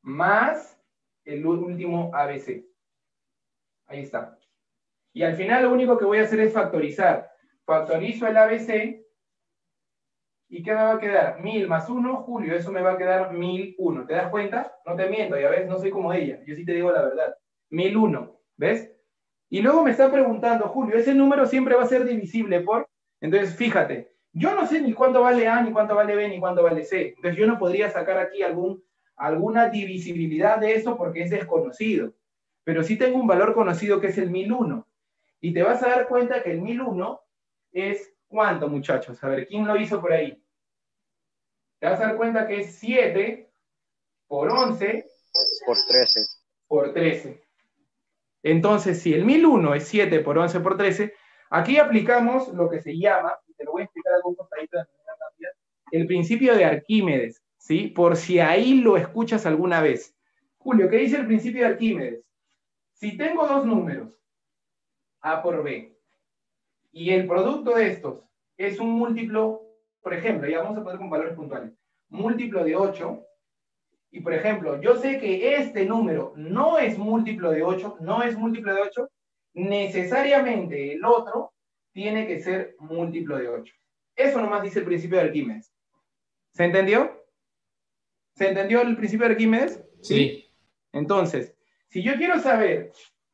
más el último ABC. Ahí está. Y al final lo único que voy a hacer es factorizar. Factorizo el ABC, ¿y qué me va a quedar? 1000 más 1, Julio, eso me va a quedar 1001. ¿Te das cuenta? No te miento, ya ves, no soy como ella, yo sí te digo la verdad. 1001, ¿ves? Y luego me está preguntando, Julio, ¿ese número siempre va a ser divisible por? Entonces, fíjate, yo no sé ni cuánto vale A, ni cuánto vale B, ni cuánto vale C. Entonces, yo no podría sacar aquí algún, alguna divisibilidad de eso porque es desconocido. Pero sí tengo un valor conocido que es el 1001. Y te vas a dar cuenta que el 1001 es ¿cuánto, muchachos? A ver, ¿quién lo hizo por ahí? Te vas a dar cuenta que es 7 por 11 Por 13. por 13. Entonces, si el 1001 es 7 por 11 por 13, aquí aplicamos lo que se llama, y te lo voy a explicar algo un costadito de manera rápida, el principio de Arquímedes, ¿sí? Por si ahí lo escuchas alguna vez. Julio, ¿qué dice el principio de Arquímedes? Si tengo dos números, A por B, y el producto de estos es un múltiplo, por ejemplo, ya vamos a poner con valores puntuales, múltiplo de 8, y por ejemplo, yo sé que este número no es múltiplo de 8, no es múltiplo de 8, necesariamente el otro tiene que ser múltiplo de 8. Eso nomás dice el principio de Arquímedes. ¿Se entendió? ¿Se entendió el principio de Arquímedes? Sí. Entonces, si yo quiero saber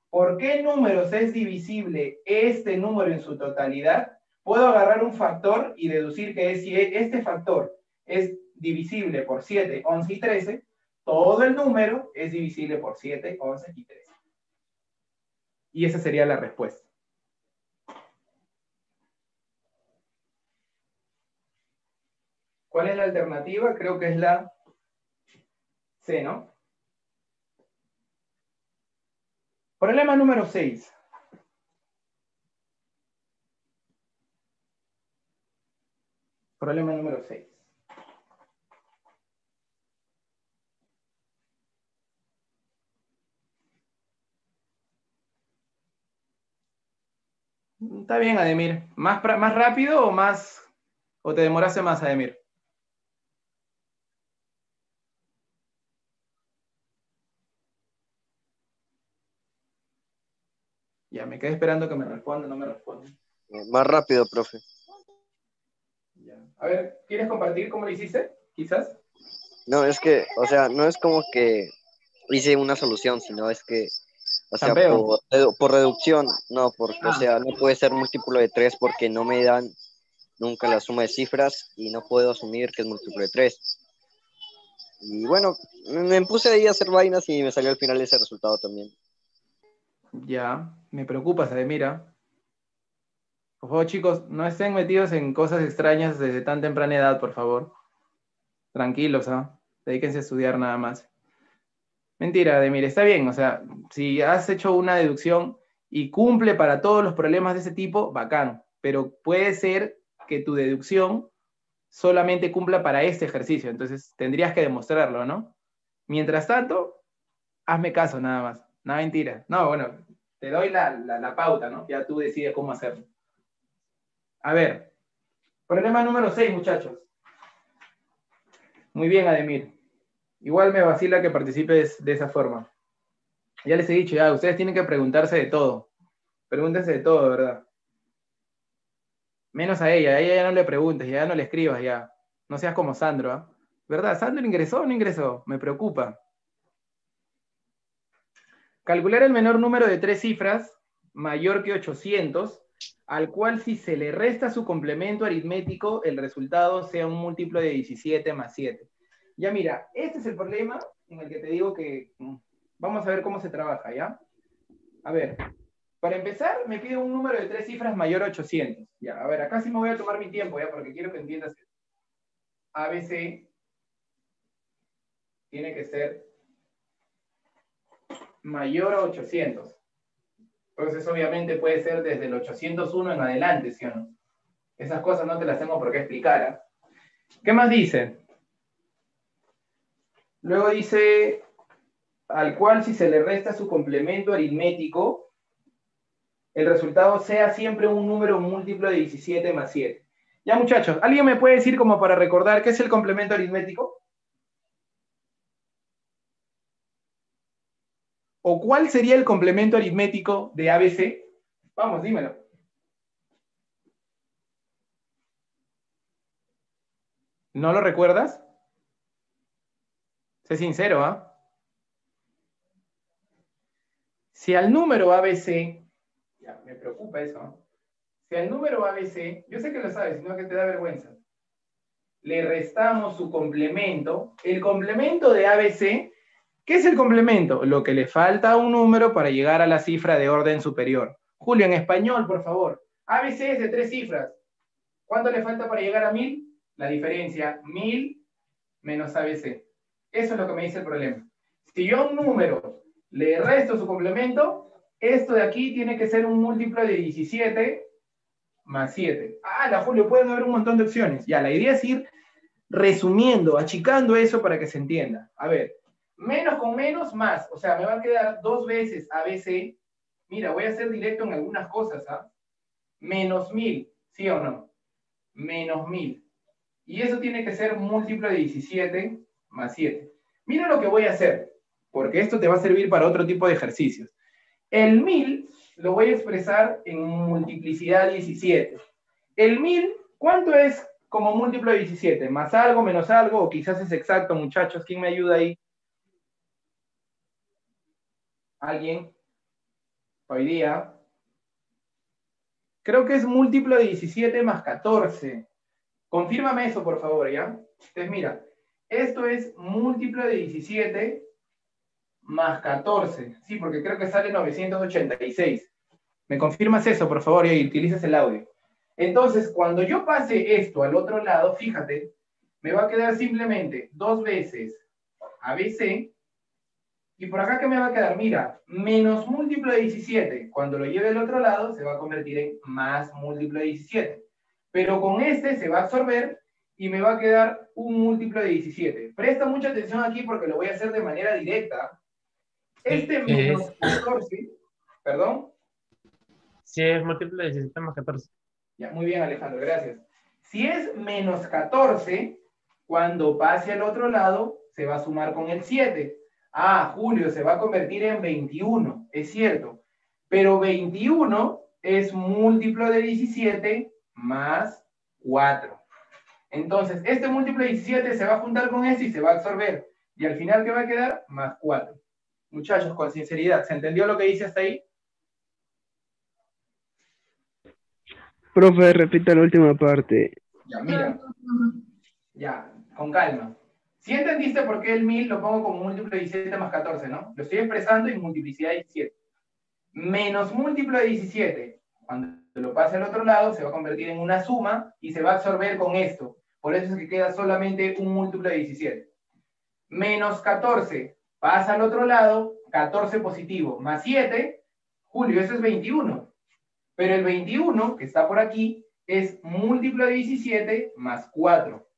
por qué números es divisible este número en su totalidad, puedo agarrar un factor y deducir que si este factor es divisible por 7, 11 y 13, todo el número es divisible por 7, 11 y 13. Y esa sería la respuesta. ¿Cuál es la alternativa? Creo que es la C, ¿no? Problema número 6. Problema número 6. Está bien, Ademir. ¿Más, más rápido o más o te demoraste más, Ademir? Ya, me quedé esperando que me responda, no me responde. Más rápido, profe. Ya. A ver, ¿quieres compartir cómo lo hiciste? Quizás. No, es que, o sea, no es como que hice una solución, sino es que, o sea, por, redu- por reducción, no, por, Ah. o sea, no puede ser múltiplo de 3 porque no me dan nunca la suma de cifras y no puedo asumir que es múltiplo de 3. Y bueno, me puse ahí a hacer vainas y me salió al final ese resultado también. Ya, me preocupas, Ademira. Por favor, chicos, no estén metidos en cosas extrañas desde tan temprana edad, por favor. Tranquilos, ¿ah? Dedíquense a estudiar nada más. Mentira, Ademir, está bien, o sea, si has hecho una deducción y cumple para todos los problemas de ese tipo, bacán, pero puede ser que tu deducción solamente cumpla para este ejercicio, entonces tendrías que demostrarlo, ¿no? Mientras tanto, hazme caso nada más, no mentira. No, bueno, te doy la, la- la pauta, ¿no? Ya tú decides cómo hacerlo. A ver, problema número 6, muchachos. Muy bien, Ademir. Igual me vacila que participes de esa forma. Ya les he dicho, ya, ustedes tienen que preguntarse de todo. Pregúntense de todo, verdad. Menos a ella, a ella ya no le preguntes, ya no le escribas, ya. No seas como Sandro, ¿ah? ¿Verdad? ¿Sandro ingresó o no ingresó? Me preocupa. Calcular el menor número de tres cifras mayor que 800, al cual si se le resta su complemento aritmético, el resultado sea un múltiplo de 17 más 7. Ya mira, este es el problema en el que te digo que mm, vamos a ver cómo se trabaja, ¿ya? A ver, para empezar, me pide un número de tres cifras mayor a 800. Ya, a ver, acá sí me voy a tomar mi tiempo, ¿ya? Porque quiero que entiendas. ABC tiene que ser mayor a 800. Entonces, obviamente, puede ser desde el 801 en adelante, ¿sí o no? Esas cosas no te las tengo por qué explicar. ¿ah? ¿Qué más dice? Luego dice, al cual si se le resta su complemento aritmético, el resultado sea siempre un número múltiplo de 17 más 7. Ya, muchachos, ¿alguien me puede decir como para recordar qué es el complemento aritmético? ¿O cuál sería el complemento aritmético de ABC? Vamos, dímelo. ¿No lo recuerdas? Sé sincero, ¿ah? Si al número ABC, ya, me preocupa eso, ¿ah? si al número ABC, yo sé que lo sabes, sino que te da vergüenza, le restamos su complemento, el complemento de ABC, ¿qué es el complemento? Lo que le falta a un número para llegar a la cifra de orden superior. Julio, en español, por favor. ABC es de tres cifras. ¿Cuánto le falta para llegar a 1000? La diferencia, 1000 menos ABC. Eso es lo que me dice el problema. Si yo a un número le resto su complemento, esto de aquí tiene que ser un múltiplo de 17 más 7. Ah, la Julio, pueden haber un montón de opciones. Ya, la idea es ir resumiendo, achicando eso para que se entienda. A ver, menos con menos, más. O sea, me va a quedar dos veces ABC. Mira, voy a ser directo en algunas cosas, ¿ah? Menos 1000, ¿sí o no? Menos 1000. Y eso tiene que ser múltiplo de 17 más 7. Mira lo que voy a hacer, porque esto te va a servir para otro tipo de ejercicios. El 1000 lo voy a expresar en multiplicidad 17. El 1000, ¿cuánto es como múltiplo de 17? ¿Más algo, menos algo? O quizás es exacto, muchachos. ¿Quién me ayuda ahí? ¿Alguien? Hoy día. Creo que es múltiplo de 17 más 14. Confírmame eso, por favor, ¿ya? Entonces, mira, esto es múltiplo de 17 más 14. Sí, porque creo que sale 986. ¿Me confirmas eso, por favor, y utilizas el audio? Entonces, cuando yo pase esto al otro lado, fíjate, me va a quedar simplemente dos veces ABC, y por acá, ¿qué me va a quedar? Mira, menos múltiplo de 17, cuando lo lleve al otro lado, se va a convertir en más múltiplo de 17. Pero con este se va a absorber y me va a quedar un múltiplo de 17. Presta mucha atención aquí porque lo voy a hacer de manera directa. Este menos 14, perdón. Sí, es múltiplo de 17 más 14. Ya, muy bien, Alejandro, gracias. Si es menos 14, cuando pase al otro lado, se va a sumar con el 7. Ah, Julio, se va a convertir en 21, es cierto. Pero 21 es múltiplo de 17 más 4. Entonces, este múltiplo de 17 se va a juntar con este y se va a absorber. Y al final, ¿qué va a quedar? Más 4. Muchachos, con sinceridad, ¿se entendió lo que dice hasta ahí? Profe, repita la última parte. Ya, mira. Ya, con calma. Si entendiste por qué el 1000 lo pongo como múltiplo de 17 más 14, ¿no? Lo estoy expresando en multiplicidad de 17. Menos múltiplo de 17. Cuando lo pase al otro lado, se va a convertir en una suma y se va a absorber con esto. Por eso es que queda solamente un múltiplo de 17. Menos 14. Pasa al otro lado, 14 positivo, más 7. Julio, eso es 21. Pero el 21, que está por aquí, es múltiplo de 17 más 4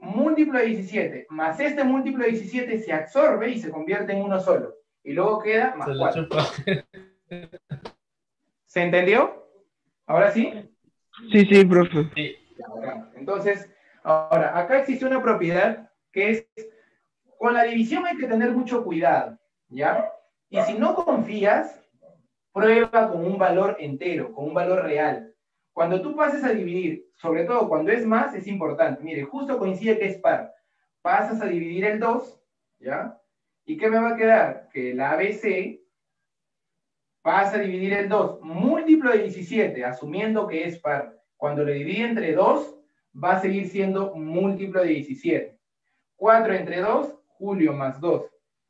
múltiplo de 17 más este múltiplo de 17 se absorbe y se convierte en uno solo. Y luego queda más 4. ¿Se entendió? ¿Ahora sí? Sí, sí, profe. Sí. Entonces, ahora, acá existe una propiedad que es, con la división hay que tener mucho cuidado, ¿ya? Y si no confías, prueba con un valor entero, con un valor real. Cuando tú pases a dividir, sobre todo cuando es más, es importante. Mire, justo coincide que es par. Pasas a dividir el 2, ¿ya? ¿Y qué me va a quedar? Que la ABC pasa a dividir el 2, múltiplo de 17, asumiendo que es par. Cuando le divide entre 2, va a seguir siendo múltiplo de 17. 4 entre 2, Julio más 2.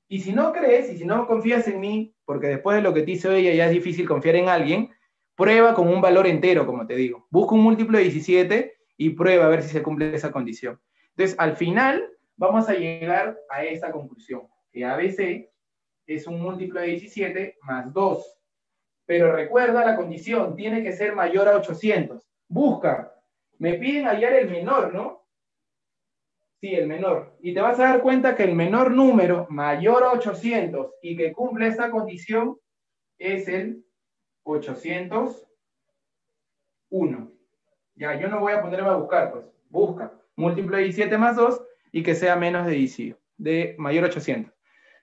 Y si no crees, y si no confías en mí, porque después de lo que te hizo ella ya es difícil confiar en alguien, Prueba con un valor entero, como te digo. Busca un múltiplo de 17 y prueba a ver si se cumple esa condición. Entonces, al final, vamos a llegar a esta conclusión, que ABC es un múltiplo de 17 más 2. Pero recuerda la condición, tiene que ser mayor a 800. Busca. Me piden hallar el menor, ¿no? Sí, el menor. Y te vas a dar cuenta que el menor número mayor a 800 y que cumple esta condición es el 801. Ya, yo no voy a ponerme a buscar, pues. Busca. Múltiplo de 17 más 2 y que sea menos de 18, de mayor 800.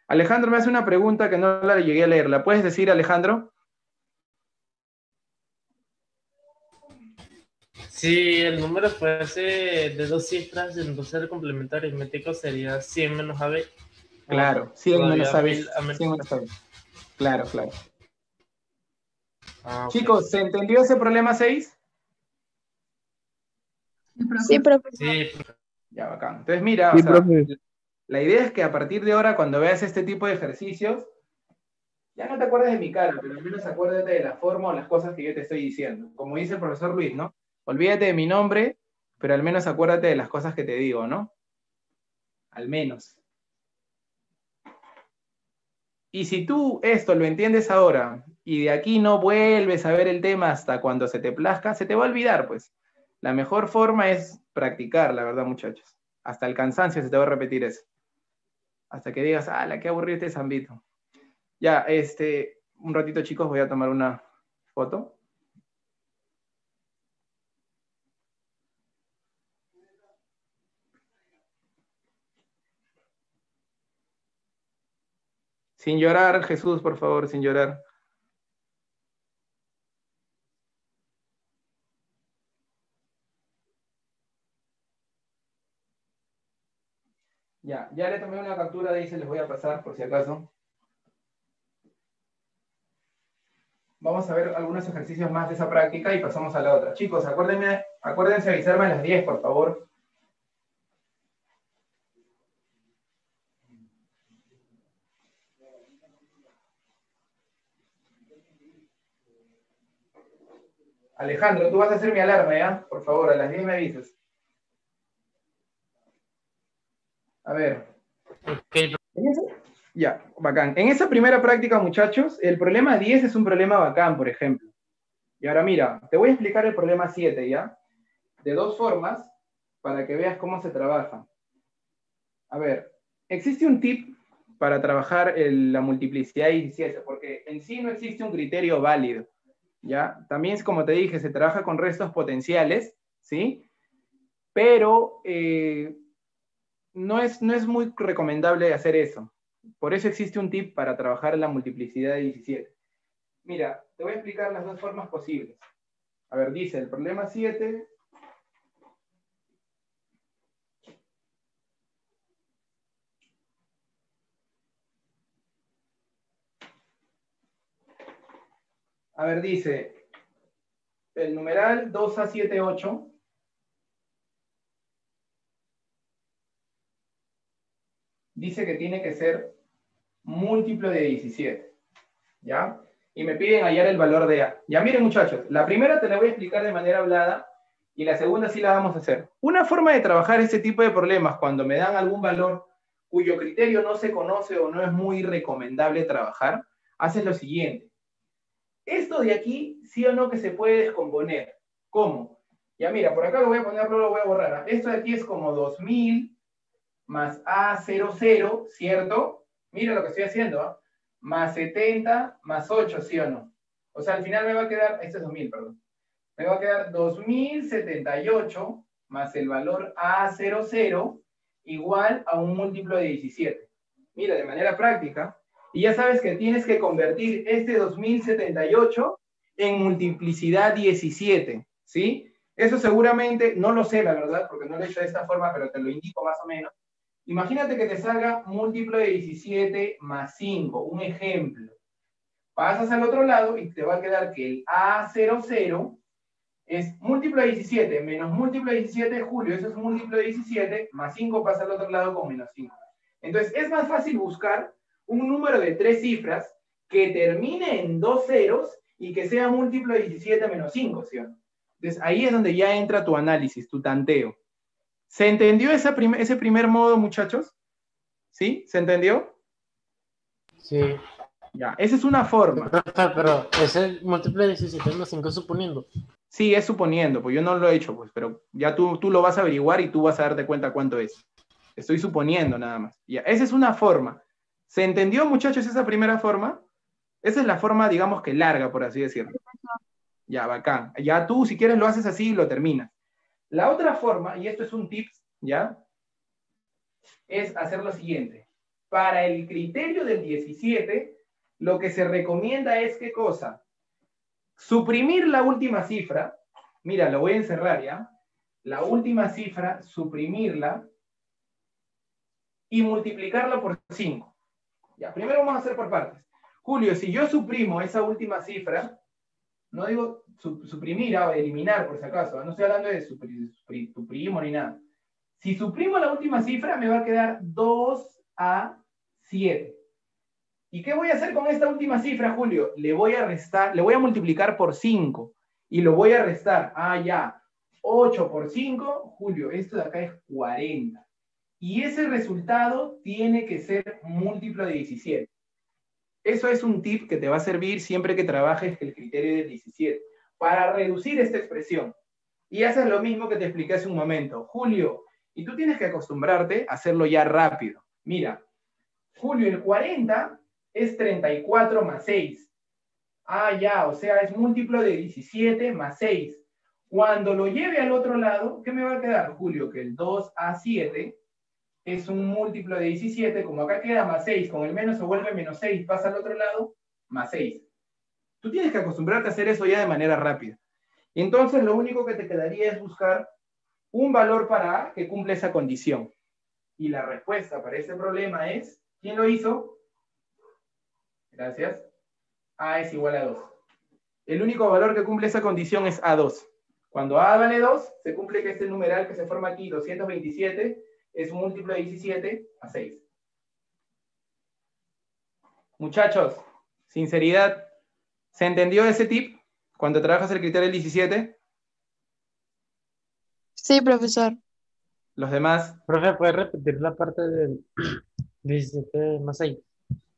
Alejandro me hace una pregunta que no la llegué a leer. ¿La puedes decir, Alejandro? Si el número fuese de dos cifras, entonces el complemento aritmético sería 100 menos AB. Claro, 100 menos AB. Todavía 100 menos AB. Claro, claro. Ah. Chicos, ¿se entendió ese problema 6? Sí, profe. Sí, Ya, bacán. Entonces, mira, Sí, o sea, profe. la idea es que a partir de ahora, cuando veas este tipo de ejercicios, ya no te acuerdes de mi cara, pero al menos acuérdate de la forma o las cosas que yo te estoy diciendo. Como dice el profesor Luis, ¿no? Olvídate de mi nombre, pero al menos acuérdate de las cosas que te digo, ¿no? Al menos. Y si tú esto lo entiendes ahora y de aquí no vuelves a ver el tema hasta cuando se te plazca, se te va a olvidar, pues. La mejor forma es practicar, la verdad, muchachos. Hasta el cansancio se te va a repetir eso. Hasta que digas, ah, la que aburrido este zambito. Ya, este, un ratito, chicos, voy a tomar una foto. Sin llorar, Jesús, por favor, sin llorar. Ya, ya le tomé una captura de ahí, se les voy a pasar por si acaso. Vamos a ver algunos ejercicios más de esa práctica y pasamos a la otra. Chicos, acuérdense, acuérdense avisarme a las 10, por favor. Alejandro, tú vas a hacer mi alarma, ¿ya? Por favor, a las 10 me avisas. A ver. Ya, bacán. En esa primera práctica, muchachos, el problema 10 es un problema bacán, por ejemplo. Y ahora mira, te voy a explicar el problema 7, ¿ya? De dos formas, para que veas cómo se trabaja. A ver, existe un tip para trabajar el- la multiplicidad de 17, porque en sí no existe un criterio válido, ¿ya? También es como te dije, se trabaja con restos potenciales, ¿sí? Pero eh, no, es, no es muy recomendable hacer eso. Por eso existe un tip para trabajar la multiplicidad de 17. Mira, te voy a explicar las dos formas posibles. A ver, dice el problema 7. A ver, dice el numeral 2A78 dice que tiene que ser múltiplo de 17. ¿Ya? Y me piden hallar el valor de A. Ya miren muchachos, la primera te la voy a explicar de manera hablada y la segunda sí la vamos a hacer. Una forma de trabajar este tipo de problemas cuando me dan algún valor cuyo criterio no se conoce o no es muy recomendable trabajar, haces lo siguiente. Esto de aquí, sí o no que se puede descomponer. ¿Cómo? Ya mira, por acá lo voy a poner, pero lo voy a borrar. Esto de aquí es como 2000 más A00, ¿cierto? Mira lo que estoy haciendo, ¿ah? Más 70 más 8, ¿sí o no? O sea, al final me va a quedar, este es 2000, perdón. Me va a quedar 2078 más el valor A00 igual a un múltiplo de 17. Mira, de manera práctica. Y ya sabes que tienes que convertir este 2078 en multiplicidad 17, ¿sí? Eso seguramente, no lo sé la verdad, porque no lo he hecho de esta forma, pero te lo indico más o menos. Imagínate que te salga múltiplo de 17 más 5, un ejemplo. Pasas al otro lado y te va a quedar que el A00 es múltiplo de 17 menos múltiplo de 17, Julio, eso es múltiplo de 17, más 5 pasa al otro lado con menos 5. Entonces, es más fácil buscar un número de tres cifras que termine en dos ceros y que sea múltiplo de 17 menos 5, ¿sí o no? Entonces, ahí es donde ya entra tu análisis, tu tanteo. ¿Se entendió esa prim ese primer modo, muchachos? ¿Sí? ¿Se entendió? sí. Ya, esa es una forma. Pero, pero es el múltiplo de 17 más 5 suponiendo. Sí, es suponiendo, pues yo no lo he hecho, pues, pero ya tú, tú lo vas a averiguar y tú vas a darte cuenta cuánto es. Estoy suponiendo nada más. Ya, esa es una forma. ¿Se entendió, muchachos, esa primera forma? Esa es la forma, digamos que larga, por así decirlo. Ya, bacán. Ya tú, si quieres, lo haces así y lo terminas. La otra forma, y esto es un tip, ¿ya? Es hacer lo siguiente. Para el criterio del 17, lo que se recomienda es qué cosa? Suprimir la última cifra. Mira, lo voy a encerrar ya. La última cifra, suprimirla y multiplicarla por 5. Ya, primero vamos a hacer por partes. Julio, si yo suprimo esa última cifra, no digo suprimir o eliminar por si acaso, no estoy hablando de supri- supri- suprimo ni nada. Si suprimo la última cifra, me va a quedar 2 a 7. ¿Y qué voy a hacer con esta última cifra, Julio? Le voy a restar, le voy a multiplicar por 5 y lo voy a restar. Ah, ya. 8 por 5, Julio, esto de acá es 40. Y ese resultado tiene que ser múltiplo de 17. Eso es un tip que te va a servir siempre que trabajes el criterio del 17, para reducir esta expresión. Y haces lo mismo que te expliqué hace un momento. Julio, y tú tienes que acostumbrarte a hacerlo ya rápido. Mira, Julio, el 40 es 34 más 6. Ah, ya, o sea, es múltiplo de 17 más 6. Cuando lo lleve al otro lado, ¿qué me va a quedar, Julio? Que el 2 a 7 es un múltiplo de 17, como acá queda más 6, con el menos se vuelve menos 6, pasa al otro lado, más 6. Tú tienes que acostumbrarte a hacer eso ya de manera rápida. Entonces lo único que te quedaría es buscar un valor para A que cumple esa condición. Y la respuesta para este problema es, ¿quién lo hizo? Gracias. A es igual a 2. El único valor que cumple esa condición es A2. Cuando A vale 2, se cumple que este numeral que se forma aquí, 227, es un múltiplo de 17 a 6. Muchachos, sinceridad, ¿se entendió ese tip cuando trabajas el criterio del 17? Sí, profesor. Los demás, Profe, ¿puedes repetir la parte del 17 más 6?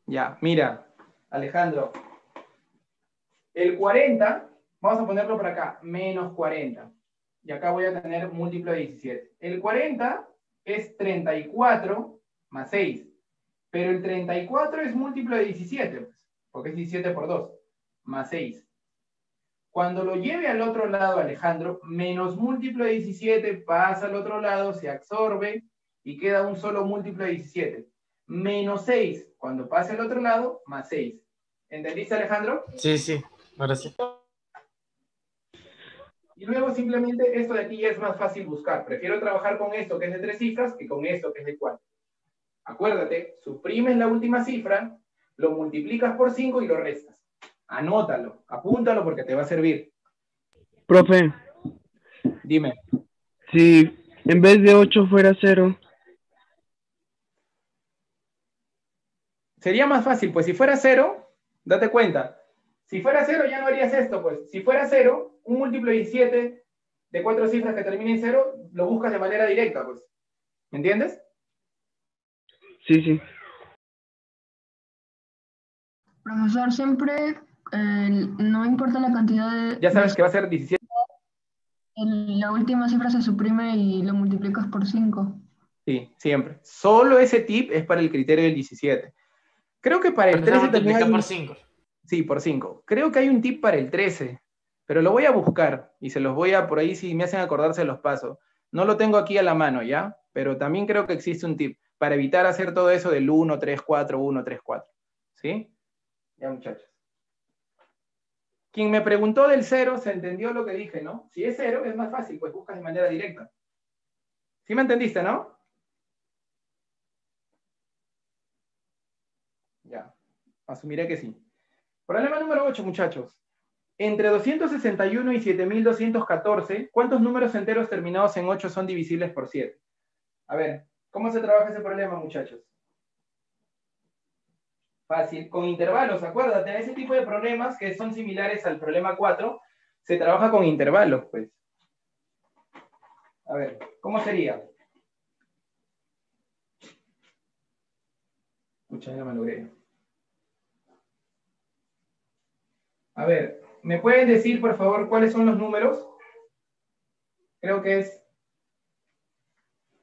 ya, mira, Alejandro, el 40, vamos a ponerlo por acá, menos 40. Y acá voy a tener múltiplo de 17. El 40 es 34 más 6. Pero el 34 es múltiplo de 17, pues, porque es 17 por 2, más 6. Cuando lo lleve al otro lado, Alejandro, menos múltiplo de 17 pasa al otro lado, se absorbe y queda un solo múltiplo de 17. Menos 6, cuando pase al otro lado, más 6. ¿Entendiste, Alejandro? Sí, sí, ahora sí. Y luego simplemente esto de aquí ya es más fácil buscar. Prefiero trabajar con esto que es de tres cifras que con esto que es de cuatro. Acuérdate, suprimes la última cifra, lo multiplicas por 5 y lo restas. Anótalo, apúntalo porque te va a servir. Profe, Dime. si en vez de 8 fuera 0, Sería más fácil, pues si fuera cero, date cuenta. Si fuera cero ya no harías esto, pues. Si fuera cero, un múltiplo de 17 de cuatro cifras que termine en cero, lo buscas de manera directa, pues. ¿Me entiendes? sí, sí. Profesor, siempre eh, no importa la cantidad de... Ya sabes que va a ser 17. el- la última cifra se suprime y lo multiplicas por 5. Sí, siempre. Solo ese tip es para el criterio del 17. Creo que para el Pero se 13 también multiplica hay un- por 5. Sí, por 5. Creo que hay un tip para el 13, pero lo voy a buscar y se los voy a, por ahí si me hacen acordarse los pasos. No lo tengo aquí a la mano, ¿ya? Pero también creo que existe un tip para evitar hacer todo eso del 1, 3, 4, 1, 3, 4. ¿Sí? Ya, muchachos. Quien me preguntó del 0 se entendió lo que dije, ¿no? Si es 0 es más fácil, pues buscas de manera directa. ¿Sí me entendiste, no? Ya, asumiré que sí. Problema número 8, muchachos. Entre 261 y 7214, ¿cuántos números enteros terminados en 8 son divisibles por 7? A ver, ¿cómo se trabaja ese problema, muchachos? Fácil, con intervalos, acuérdate, ese tipo de problemas que son similares al problema 4, se trabaja con intervalos, pues. A ver, ¿cómo sería? Escucha, ya me logré. A ver, ¿me pueden decir, por favor, cuáles son los números? Creo que es...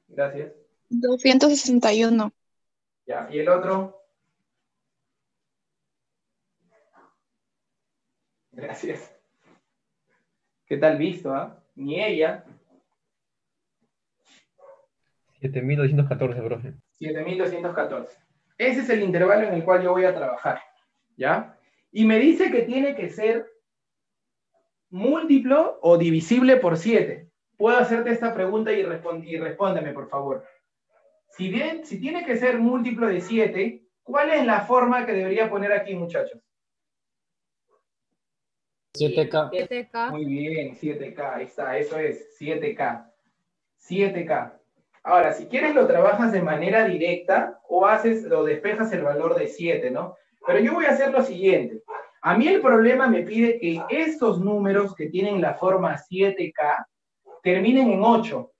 Gracias. 261. Ya, ¿y el otro? Gracias. ¿Qué tal visto, ah? Ni ella. 7214, profe. 7214. Ese es el intervalo en el cual yo voy a trabajar, ¿ya? Y me dice que tiene que ser múltiplo o divisible por 7. Puedo hacerte esta pregunta y, respon- y respóndeme, por favor. Si, bien, si tiene que ser múltiplo de 7, ¿cuál es la forma que debería poner aquí, muchachos? 7K. 7K. Muy bien, 7K, ahí está, eso es, 7K. 7K. Ahora, si quieres lo trabajas de manera directa o haces, lo despejas el valor de 7, ¿no? Pero yo voy a hacer lo siguiente. A mí el problema me pide que estos números que tienen la forma 7K terminen en 8.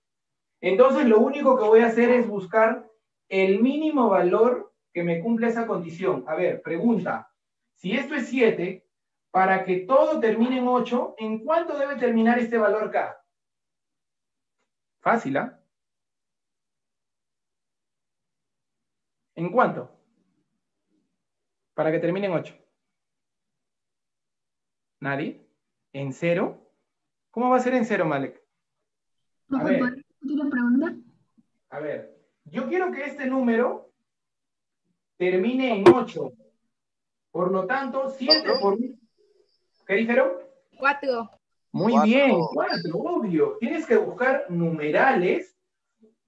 Entonces lo único que voy a hacer es buscar el mínimo valor que me cumpla esa condición. A ver, pregunta. Si esto es 7, para que todo termine en 8, ¿en cuánto debe terminar este valor K? Fácil, ¿ah? ¿En cuánto? Para que termine en 8. ¿Nadie? ¿En 0? ¿Cómo va a ser en 0, Malek? A ver. ¿puedes repetir la pregunta? A ver, Yo quiero que este número termine en 8. Por lo tanto, 7 por... ¿Qué dijeron? Cuatro. Muy Cuatro. bien, 4, obvio. Tienes que buscar numerales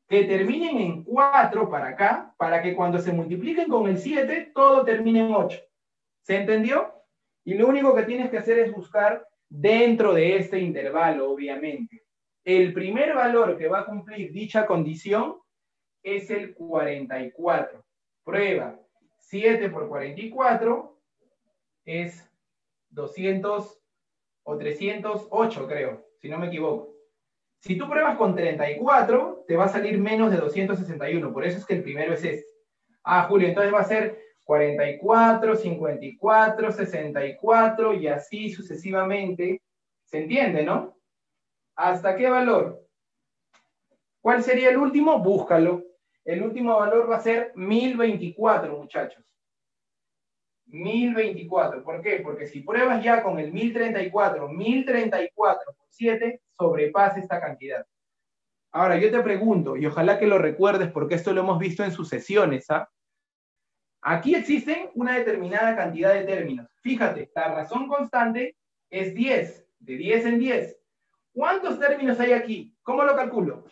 que terminen en 4 para acá, para que cuando se multipliquen con el 7, todo termine en 8. ¿Se entendió? Y lo único que tienes que hacer es buscar dentro de este intervalo, obviamente. El primer valor que va a cumplir dicha condición es el 44. Prueba. 7 por 44 es 200 o 308, creo, si no me equivoco. Si tú pruebas con 34, te va a salir menos de 261. Por eso es que el primero es este. Ah, Julio, entonces va a ser 44, 54, 64 y así sucesivamente. ¿Se entiende, no? ¿Hasta qué valor? ¿Cuál sería el último? Búscalo. El último valor va a ser 1024, muchachos. 1024. ¿Por qué? Porque si pruebas ya con el 1034, 1034 por 7, sobrepasa esta cantidad. Ahora, yo te pregunto, y ojalá que lo recuerdes porque esto lo hemos visto en sus sesiones, ¿ah? Aquí existen una determinada cantidad de términos. Fíjate, la razón constante es 10, de 10 en 10. ¿Cuántos términos hay aquí? ¿Cómo lo calculo?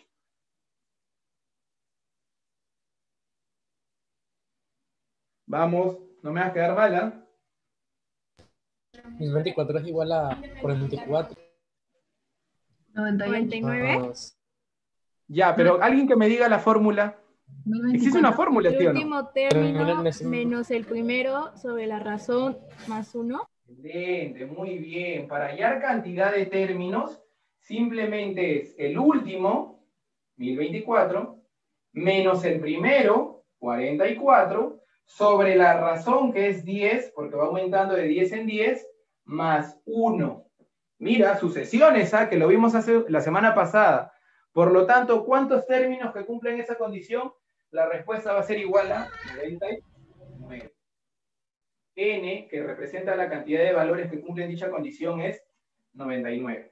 Vamos, no me vas a quedar mal, ¿ah? 1024 es igual a 44. 99. más- Ya, pero alguien que me diga la fórmula. Existe una fórmula, El ¿sí o no? último término menos el primero sobre la razón más uno. Excelente, muy bien. Para hallar cantidad de términos, simplemente es el último, 1024, menos el primero, 44, sobre la razón que es 10, porque va aumentando de 10 en 10, más 1. Mira, sucesiones, ¿ah? que lo vimos hace, la semana pasada. Por lo tanto, ¿cuántos términos que cumplen esa condición? La respuesta va a ser igual a 99. N, que representa la cantidad de valores que cumplen dicha condición, es 99.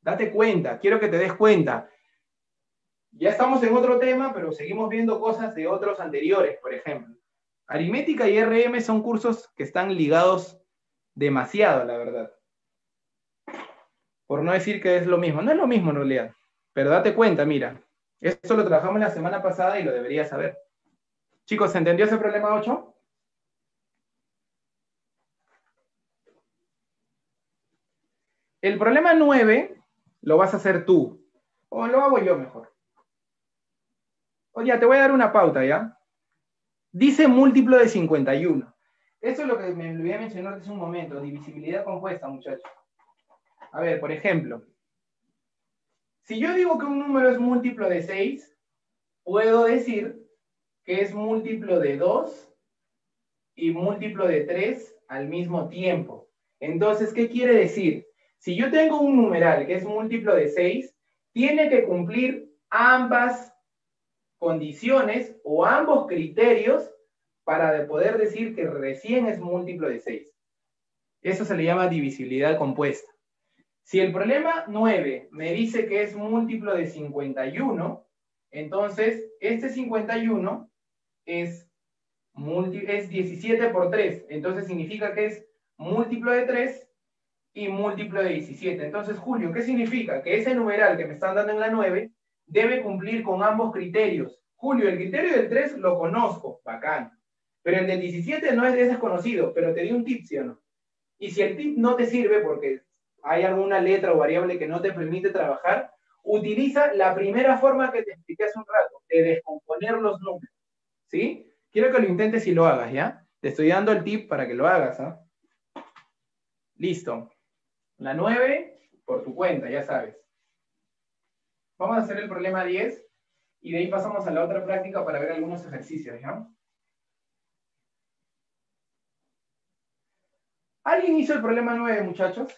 Date cuenta, quiero que te des cuenta. Ya estamos en otro tema, pero seguimos viendo cosas de otros anteriores, por ejemplo. Aritmética y RM son cursos que están ligados demasiado, la verdad. Por no decir que es lo mismo. No es lo mismo en realidad. Pero date cuenta, mira. Esto lo trabajamos la semana pasada y lo deberías saber. Chicos, ¿se entendió ese problema 8? El problema 9 lo vas a hacer tú. O lo hago yo mejor. Oye, te voy a dar una pauta, ¿ya? Dice múltiplo de 51. Eso es lo que me olvidé mencionar hace un momento. Divisibilidad compuesta, muchachos. A ver, por ejemplo. Si yo digo que un número es múltiplo de 6, puedo decir que es múltiplo de 2 y múltiplo de 3 al mismo tiempo. Entonces, ¿qué quiere decir? Si yo tengo un numeral que es múltiplo de 6, tiene que cumplir ambas condiciones o ambos criterios para poder decir que recién es múltiplo de 6. Eso se le llama divisibilidad compuesta. Si el problema 9 me dice que es múltiplo de 51, entonces este 51 es, es 17 por 3. Entonces significa que es múltiplo de 3 y múltiplo de 17. Entonces, Julio, ¿qué significa? Que ese numeral que me están dando en la 9 debe cumplir con ambos criterios. Julio, el criterio del 3 lo conozco, bacán. Pero el del 17 no es desconocido, pero te di un tip, ¿sí o no? Y si el tip no te sirve porque hay alguna letra o variable que no te permite trabajar, utiliza la primera forma que te expliqué hace un rato, de descomponer los números. ¿Sí? Quiero que lo intentes y lo hagas, ¿ya? Te estoy dando el tip para que lo hagas, ¿ah? Listo. La 9, por tu cuenta, ya sabes. Vamos a hacer el problema 10 y de ahí pasamos a la otra práctica para ver algunos ejercicios, ¿ya? ¿Alguien hizo el problema 9, muchachos?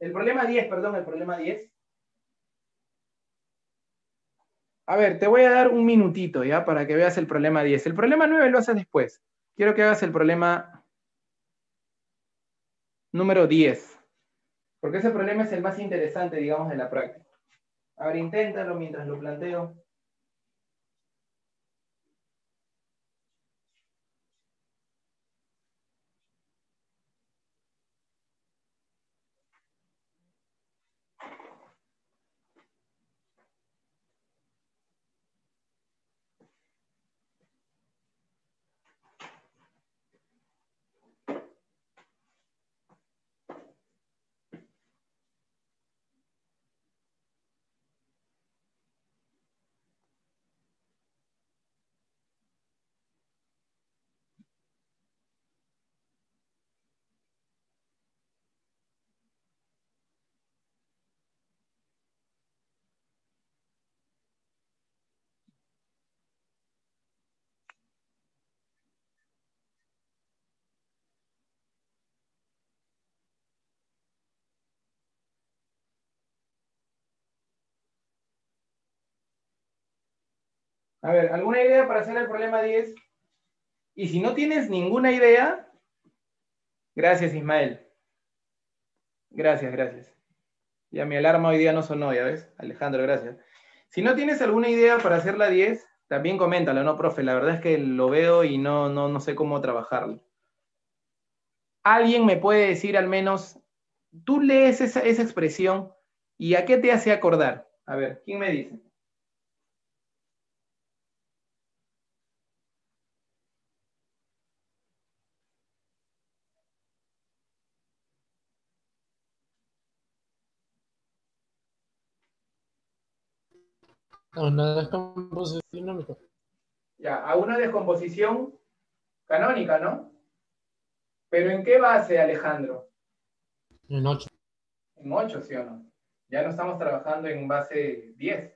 El problema 10, perdón, el problema 10. A ver, te voy a dar un minutito, ¿ya? Para que veas el problema 10. El problema 9 lo haces después. Quiero que hagas el problema número 10. Porque ese problema es el más interesante, digamos, de la práctica. A ver, inténtalo mientras lo planteo. A ver, ¿alguna idea para hacer el problema 10? Y si no tienes ninguna idea, gracias Ismael. Gracias, gracias. Ya mi alarma hoy día no sonó, ya ves. Alejandro, gracias. Si no tienes alguna idea para hacer la 10, también coméntalo, ¿no, profe? La verdad es que lo veo y no, no, no sé cómo trabajarlo. ¿Alguien me puede decir al menos, tú lees esa, esa expresión y a qué te hace acordar? A ver, ¿quién me dice? Una descomposición dinámica. Ya, a una descomposición canónica, ¿no? Pero ¿en qué base, Alejandro? En 8. En 8, ¿sí o no? Ya no estamos trabajando en base 10,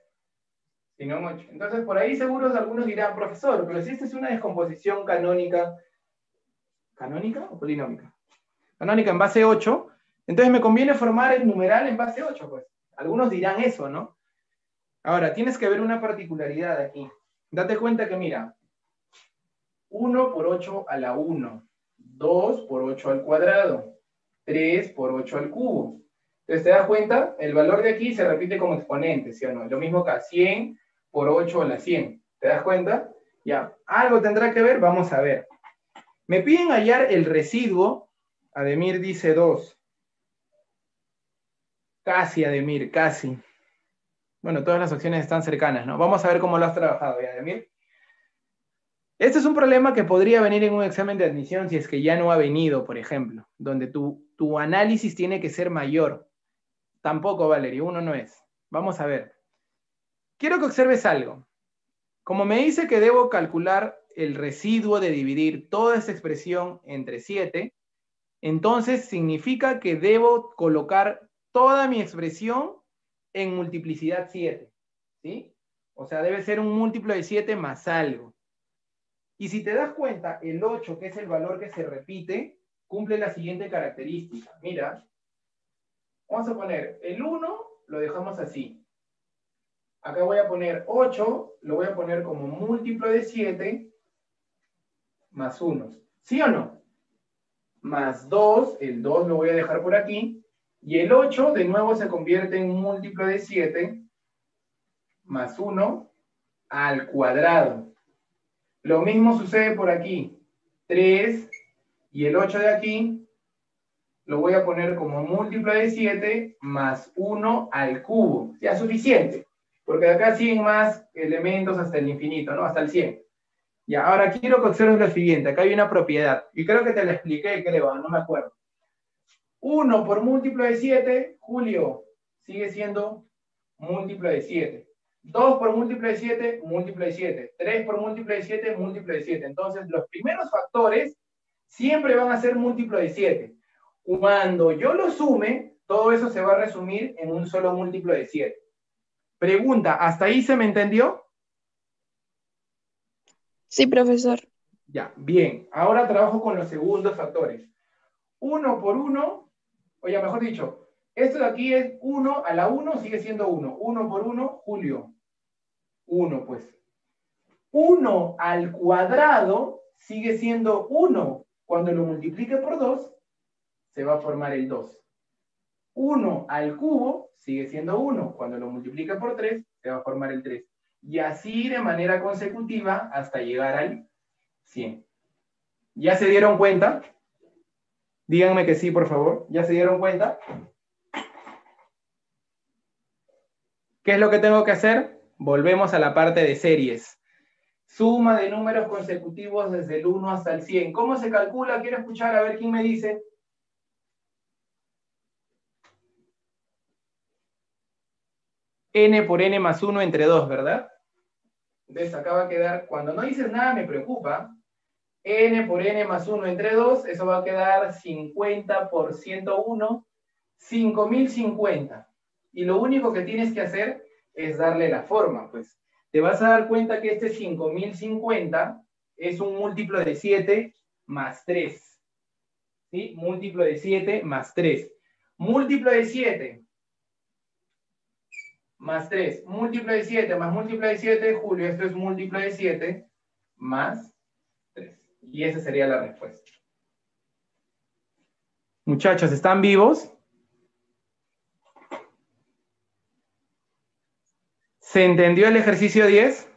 sino en 8. Entonces, por ahí seguros algunos dirán, profesor, pero si esta es una descomposición canónica, ¿canónica o polinómica? Canónica en base 8, entonces me conviene formar el numeral en base 8, pues. Algunos dirán eso, ¿no? Ahora, tienes que ver una particularidad aquí. Date cuenta que, mira, 1 por 8 a la 1, 2 por 8 al cuadrado, 3 por 8 al cubo. Entonces, ¿te das cuenta? El valor de aquí se repite como exponente, ¿sí o no? Lo mismo acá, 100 por 8 a la 100. ¿Te das cuenta? Ya, algo tendrá que ver, vamos a ver. Me piden hallar el residuo, Ademir dice 2. Casi, Ademir, casi. Bueno, todas las opciones están cercanas, ¿no? Vamos a ver cómo lo has trabajado, ¿ya, Ademir? Este es un problema que podría venir en un examen de admisión si es que ya no ha venido, por ejemplo, donde tu, tu análisis tiene que ser mayor. Tampoco, Valeria, uno no es. Vamos a ver. Quiero que observes algo. Como me dice que debo calcular el residuo de dividir toda esta expresión entre 7, entonces significa que debo colocar toda mi expresión en multiplicidad 7. ¿Sí? O sea, debe ser un múltiplo de 7 más algo. Y si te das cuenta, el 8, que es el valor que se repite, cumple la siguiente característica. Mira, vamos a poner el 1, lo dejamos así. Acá voy a poner 8, lo voy a poner como múltiplo de 7 más 1. ¿Sí o no? Más 2, el 2 lo voy a dejar por aquí. Y el 8 de nuevo se convierte en un múltiplo de 7 más 1 al cuadrado. Lo mismo sucede por aquí. 3 y el 8 de aquí lo voy a poner como múltiplo de 7 más 1 al cubo. Ya suficiente, porque de acá siguen más elementos hasta el infinito, ¿no? Hasta el 100. Ya, ahora quiero que observes lo siguiente. Acá hay una propiedad, y creo que te la expliqué, creo, no me acuerdo. 1 por múltiplo de 7, Julio, sigue siendo múltiplo de 7. 2 por múltiplo de 7, múltiplo de 7. 3 por múltiplo de 7, múltiplo de 7. Entonces, los primeros factores siempre van a ser múltiplo de 7. Cuando yo lo sume, todo eso se va a resumir en un solo múltiplo de 7. Pregunta, ¿hasta ahí se me entendió? Sí, profesor. Ya, bien. Ahora trabajo con los segundos factores. 1 por 1, o ya mejor dicho, esto de aquí es 1 a la 1, sigue siendo 1. 1 por 1, Julio. 1, pues. 1 al cuadrado sigue siendo 1. Cuando lo multiplique por 2, se va a formar el 2. 1 al cubo sigue siendo 1. Cuando lo multiplique por 3, se va a formar el 3. Y así de manera consecutiva hasta llegar al 100. ¿Ya se dieron cuenta? Díganme que sí, por favor. ¿Ya se dieron cuenta? ¿Qué es lo que tengo que hacer? Volvemos a la parte de series. Suma de números consecutivos desde el 1 hasta el 100. ¿Cómo se calcula? Quiero escuchar a ver quién me dice. n por n más 1 entre 2, ¿verdad? Entonces acá va a quedar, cuando no dices nada me preocupa, n por n más 1 entre 2, eso va a quedar 50 por 101, 5050. Y lo único que tienes que hacer es darle la forma, pues. Te vas a dar cuenta que este 5050 es un múltiplo de 7 más 3. ¿Sí? Múltiplo de 7 más 3. Múltiplo de 7 más 3. Múltiplo de 7 más múltiplo de 7, Julio, esto es múltiplo de 7 más 3. Y esa sería la respuesta. Muchachos, ¿están vivos? ¿Se entendió el ejercicio 10?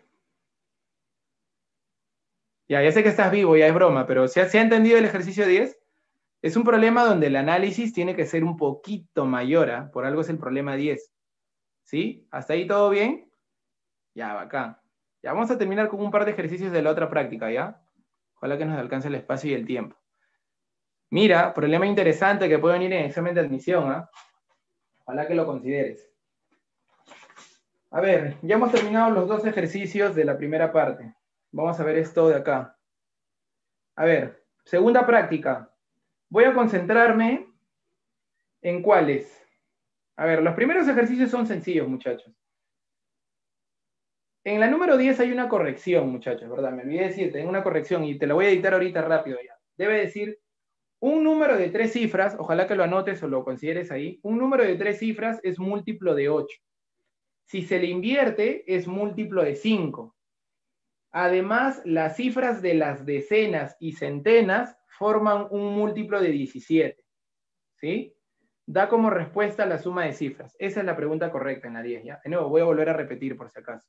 Ya, ya sé que estás vivo, ya es broma, pero ¿se ha, ¿se ha entendido el ejercicio 10? Es un problema donde el análisis tiene que ser un poquito mayor, ¿ah? por algo es el problema 10. ¿Sí? ¿Hasta ahí todo bien? Ya, bacán. Ya vamos a terminar con un par de ejercicios de la otra práctica, ¿ya? Ojalá que nos alcance el espacio y el tiempo. Mira, problema interesante que puede venir en examen de admisión, ¿ah? Ojalá que lo consideres. A ver, ya hemos terminado los dos ejercicios de la primera parte. Vamos a ver esto de acá. A ver, segunda práctica. Voy a concentrarme en cuáles. A ver, los primeros ejercicios son sencillos, muchachos. En la número 10 hay una corrección, muchachos, ¿verdad? Me olvidé decirte, hay una corrección y te la voy a editar ahorita rápido ya. Debe decir un número de tres cifras, ojalá que lo anotes o lo consideres ahí, un número de tres cifras es múltiplo de 8. Si se le invierte, es múltiplo de 5. Además, las cifras de las decenas y centenas forman un múltiplo de 17. ¿Sí? Da como respuesta la suma de cifras. Esa es la pregunta correcta en la 10, ¿ya? De nuevo, voy a volver a repetir por si acaso.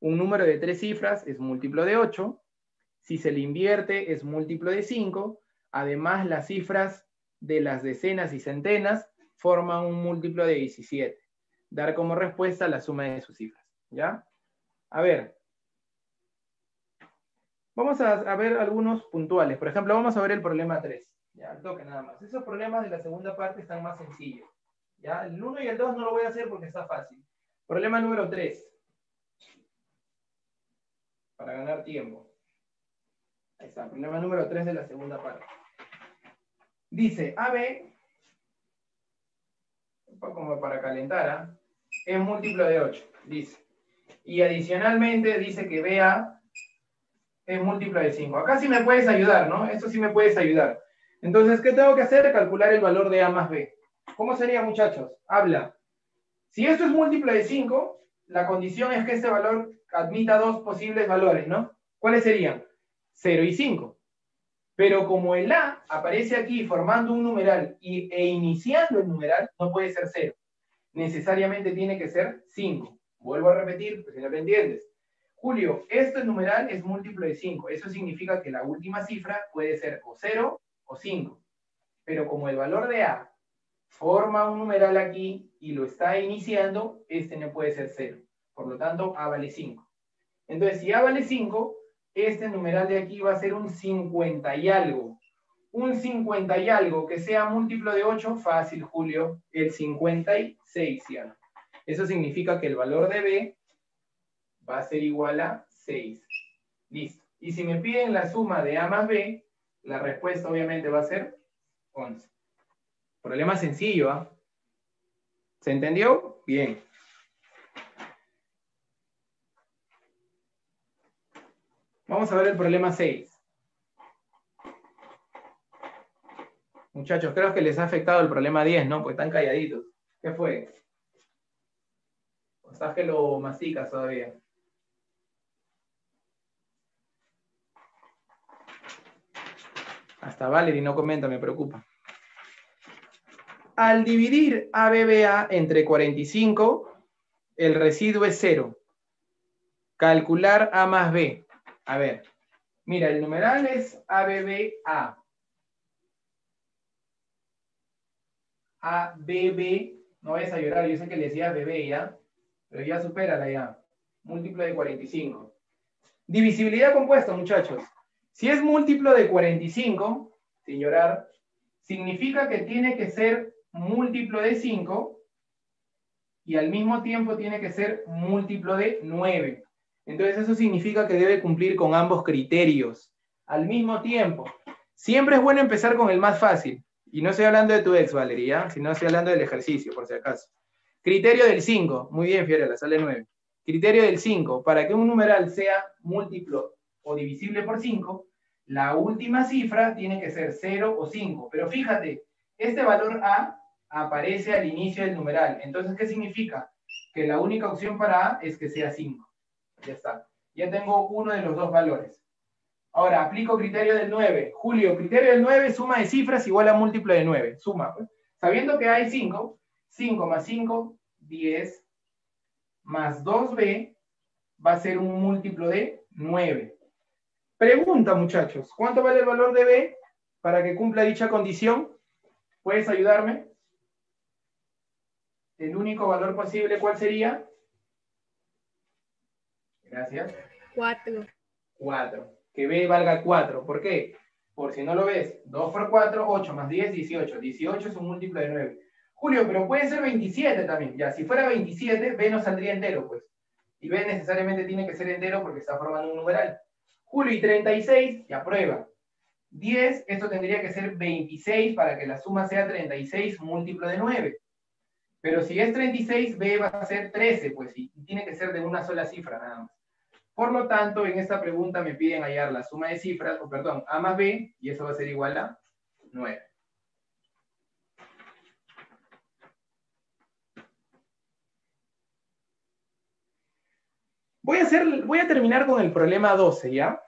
Un número de tres cifras es múltiplo de 8. Si se le invierte, es múltiplo de 5. Además, las cifras de las decenas y centenas forman un múltiplo de 17. Dar como respuesta la suma de sus cifras. ¿Ya? A ver. Vamos a, ver algunos puntuales. Por ejemplo, vamos a ver el problema 3. Ya, toque nada más. Esos problemas de la segunda parte están más sencillos. ¿Ya? El 1 y el 2 no lo voy a hacer porque está fácil. Problema número 3. Para ganar tiempo. Ahí está, problema número 3 de la segunda parte. Dice, AB, como para calentar, ¿ah? es múltiplo de 8, dice. Y adicionalmente dice que BA es múltiplo de 5. Acá sí me puedes ayudar, ¿no? Esto sí me puedes ayudar. Entonces, ¿qué tengo que hacer? Calcular el valor de A más B. ¿Cómo sería, muchachos? Habla. Si esto es múltiplo de 5, la condición es que este valor admita dos posibles valores, ¿no? ¿Cuáles serían? 0 y 5. Pero como el A aparece aquí formando un numeral y, e iniciando el numeral, no puede ser 0. Necesariamente tiene que ser 5. Vuelvo a repetir, pues si no te entiendes. Julio, este numeral es múltiplo de 5. Eso significa que la última cifra puede ser o 0 o 5. Pero como el valor de A forma un numeral aquí y lo está iniciando, este no puede ser 0. Por lo tanto, A vale 5. Entonces, si A vale 5, este numeral de aquí va a ser un 50 y algo. Un 50 y algo que sea múltiplo de 8, fácil, Julio, el 56, ¿sí no? Eso significa que el valor de B va a ser igual a 6. Listo. Y si me piden la suma de A más B, la respuesta obviamente va a ser 11. Problema sencillo, ¿ah? ¿Se entendió? Bien. Vamos a ver el problema 6. Muchachos, creo que les ha afectado el problema 10, ¿no? Porque están calladitos. ¿Qué fue? O estás que lo masticas todavía. Hasta Valerie no comenta, me preocupa. Al dividir ABBA entre 45, el residuo es 0. Calcular A más B. A ver, mira, el numeral es ABBA. ABB, no vayas a llorar, yo sé que le decía BB ya, pero ya supérala ya. Múltiplo de 45. Divisibilidad compuesta, muchachos. Si es múltiplo de 45, sin llorar, significa que tiene que ser múltiplo de 5 y al mismo tiempo tiene que ser múltiplo de 9. Entonces eso significa que debe cumplir con ambos criterios al mismo tiempo. Siempre es bueno empezar con el más fácil. Y no estoy hablando de tu ex, Valeria, sino estoy hablando del ejercicio, por si acaso. Criterio del 5. Muy bien, Fiorella, sale 9. Criterio del 5. Para que un numeral sea múltiplo o divisible por 5, la última cifra tiene que ser 0 o 5. Pero fíjate, este valor A aparece al inicio del numeral. Entonces, ¿qué significa? que la única opción para A es que sea 5. Ya está. Ya tengo uno de los dos valores. Ahora, aplico criterio del 9. Julio, criterio del 9, suma de cifras igual a múltiplo de 9. Suma, pues. Sabiendo que hay 5, 5 más 5, 10, más 2b va a ser un múltiplo de 9. Pregunta, muchachos, ¿cuánto vale el valor de b para que cumpla dicha condición? ¿Puedes ayudarme? El único valor posible, ¿cuál sería? Gracias. 4. 4. Que b valga 4. ¿Por qué? Por si no lo ves, 2 por 4, 8 más 10, 18. 18 es un múltiplo de 9. Julio, pero puede ser 27 también. Ya, si fuera 27, b no saldría entero, pues. Y b necesariamente tiene que ser entero porque está formando un numeral. Julio, y 36, ya prueba. 10, esto tendría que ser 26 para que la suma sea 36 múltiplo de 9. Pero si es 36, b va a ser 13, pues, y tiene que ser de una sola cifra nada más. Por lo tanto, en esta pregunta me piden hallar la suma de cifras, o perdón, a más b, y eso va a ser igual a 9. Voy a, hacer, voy a terminar con el problema 12, ¿ya?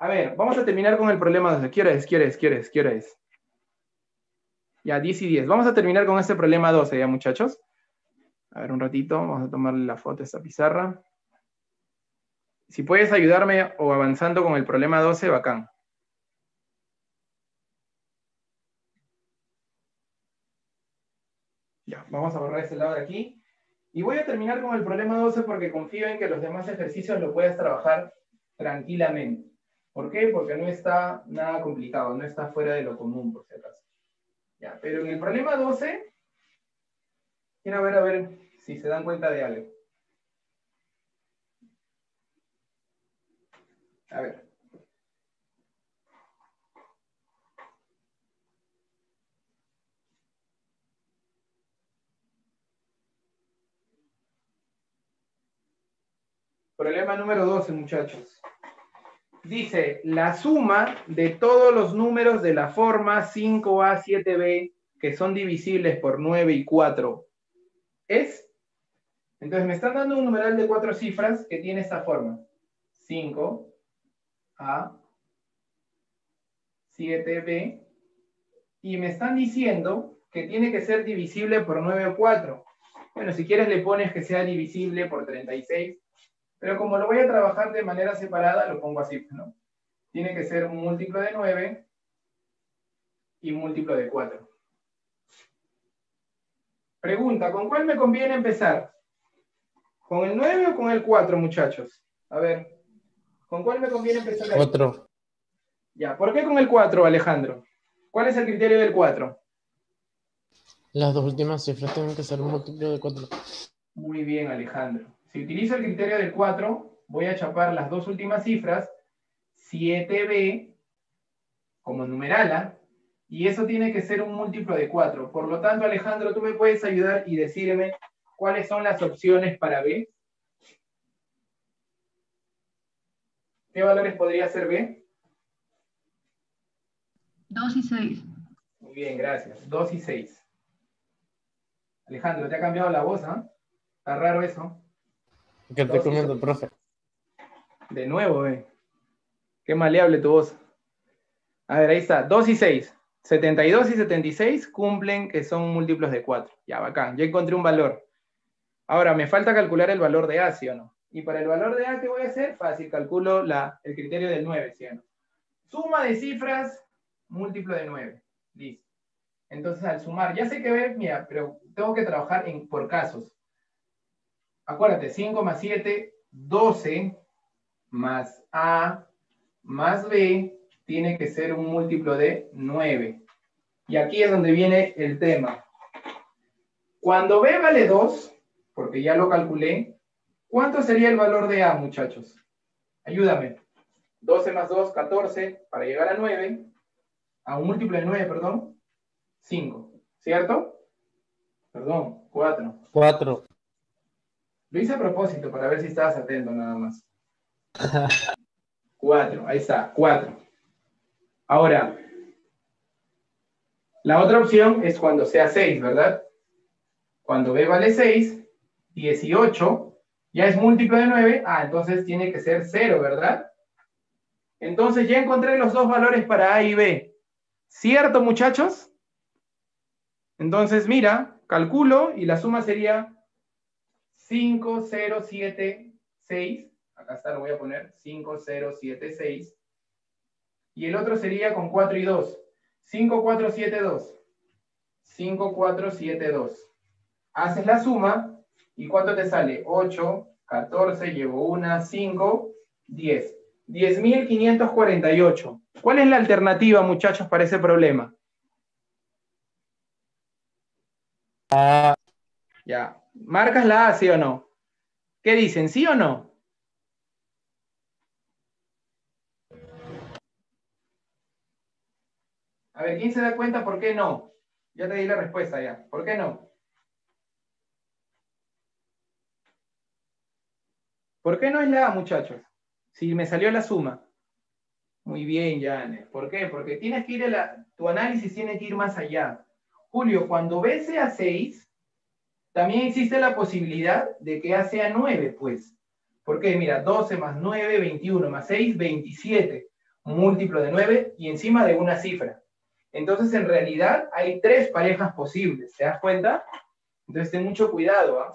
A ver, vamos a terminar con el problema 12. ¿Qué hora es? ¿Qué es? ¿Qué es? ¿Qué es? Ya, 10 y 10. Vamos a terminar con este problema 12, ¿ya, muchachos? A ver, un ratito. Vamos a tomarle la foto a esta pizarra. Si puedes ayudarme o avanzando con el problema 12, bacán. Ya, vamos a borrar este lado de aquí. Y voy a terminar con el problema 12 porque confío en que los demás ejercicios lo puedas trabajar tranquilamente. ¿Por qué? Porque no está nada complicado, no está fuera de lo común, por si acaso. Ya, pero en el problema 12, quiero ver a ver si se dan cuenta de algo. A ver. Problema número 12, muchachos. Dice, la suma de todos los números de la forma 5A, 7B, que son divisibles por 9 y 4, es... Entonces me están dando un numeral de cuatro cifras que tiene esta forma. 5, A, 7B, y me están diciendo que tiene que ser divisible por 9 o 4. Bueno, si quieres le pones que sea divisible por 36, pero como lo voy a trabajar de manera separada, lo pongo así, ¿no? Tiene que ser un múltiplo de 9 y múltiplo de 4. Pregunta, ¿con cuál me conviene empezar? ¿Con el 9 o con el 4, muchachos? A ver, ¿con cuál me conviene empezar? ahí? Otro. Ya, ¿por qué con el 4, Alejandro? ¿Cuál es el criterio del 4? Las dos últimas cifras tienen que ser un múltiplo de 4. Muy bien, Alejandro. Si utilizo el criterio del 4, voy a chapar las dos últimas cifras, 7b como numeral A, y eso tiene que ser un múltiplo de 4. Por lo tanto, Alejandro, tú me puedes ayudar y decirme cuáles son las opciones para b. ¿Qué valores podría ser b? 2 y 6. Muy bien, gracias. 2 y 6. Alejandro, te ha cambiado la voz, ¿ah? Está raro eso. ¿Qué te comiendo, profe? De nuevo, eh. Qué maleable tu voz. A ver, ahí está. 2 y 6. 72 y 76 cumplen que son múltiplos de 4. Ya, bacán. Ya encontré un valor. Ahora, me falta calcular el valor de A, ¿sí o no? Y para el valor de A, ¿qué voy a hacer? Fácil, calculo la, el criterio del 9, ¿sí o no? Suma de cifras, múltiplo de 9. Listo. Entonces, al sumar, ya sé que ver, mira, pero tengo que trabajar en, por casos. Acuérdate, 5 más 7, 12, más A, más B, tiene que ser un múltiplo de 9. Y aquí es donde viene el tema. Cuando B vale 2, porque ya lo calculé, ¿cuánto sería el valor de A, muchachos? Ayúdame. 12 más 2, 14, para llegar a 9, a un múltiplo de 9, perdón, 5, ¿cierto? Perdón, 4. 4. Lo hice a propósito para ver si estabas atento nada más. 4, ahí está, 4. Ahora, la otra opción es cuando sea 6, ¿verdad? Cuando B vale 6, 18, ya es múltiplo de 9, ah, entonces tiene que ser 0, ¿verdad? Entonces ya encontré los dos valores para A y B. ¿Cierto, muchachos? Entonces, mira, calculo y la suma sería 5, 0, 7, 6. Acá está, lo voy a poner. 5, 0, 7, 6. Y el otro sería con 4 y 2. 5, 4, 7, 2. 5, 4, 7, 2. Haces la suma y ¿cuánto te sale? 8, 14, llevo una, 5, 10. 10.548. ¿Cuál es la alternativa, muchachos, para ese problema? Ya. ¿Marcas la A, sí o no? ¿Qué dicen, sí o no? A ver, ¿quién se da cuenta por qué no? Ya te di la respuesta ya. ¿Por qué no? ¿Por qué no es la A, muchachos? Si me salió la suma. Muy bien, Janet. ¿Por qué? Porque tienes que ir a la, tu análisis tiene que ir más allá. Julio, cuando B sea 6, también existe la posibilidad de que A sea 9, pues. ¿Por qué? Mira, 12 más 9, 21 más 6, 27. múltiplo de 9 y encima de una cifra. Entonces, en realidad, hay tres parejas posibles. ¿Te das cuenta? Entonces, ten mucho cuidado. ¿ah?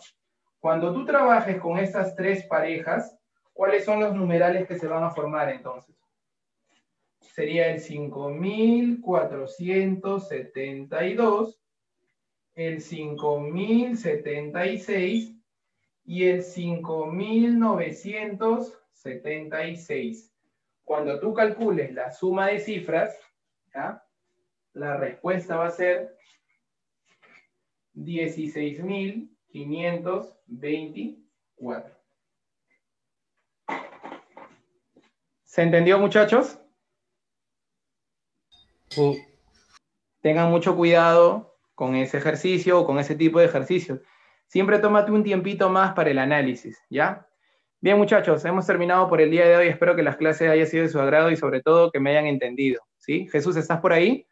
Cuando tú trabajes con estas tres parejas, ¿cuáles son los numerales que se van a formar entonces? Sería el 5472, el 5076 y el 5976. Cuando tú calcules la suma de cifras, la respuesta va a ser 16.524. ¿Se entendió, muchachos? Tengan mucho cuidado con ese ejercicio o con ese tipo de ejercicios. Siempre tómate un tiempito más para el análisis, ¿ya? Bien, muchachos, hemos terminado por el día de hoy. Espero que las clases hayan sido de su agrado y sobre todo que me hayan entendido, ¿sí? Jesús, ¿estás por ahí?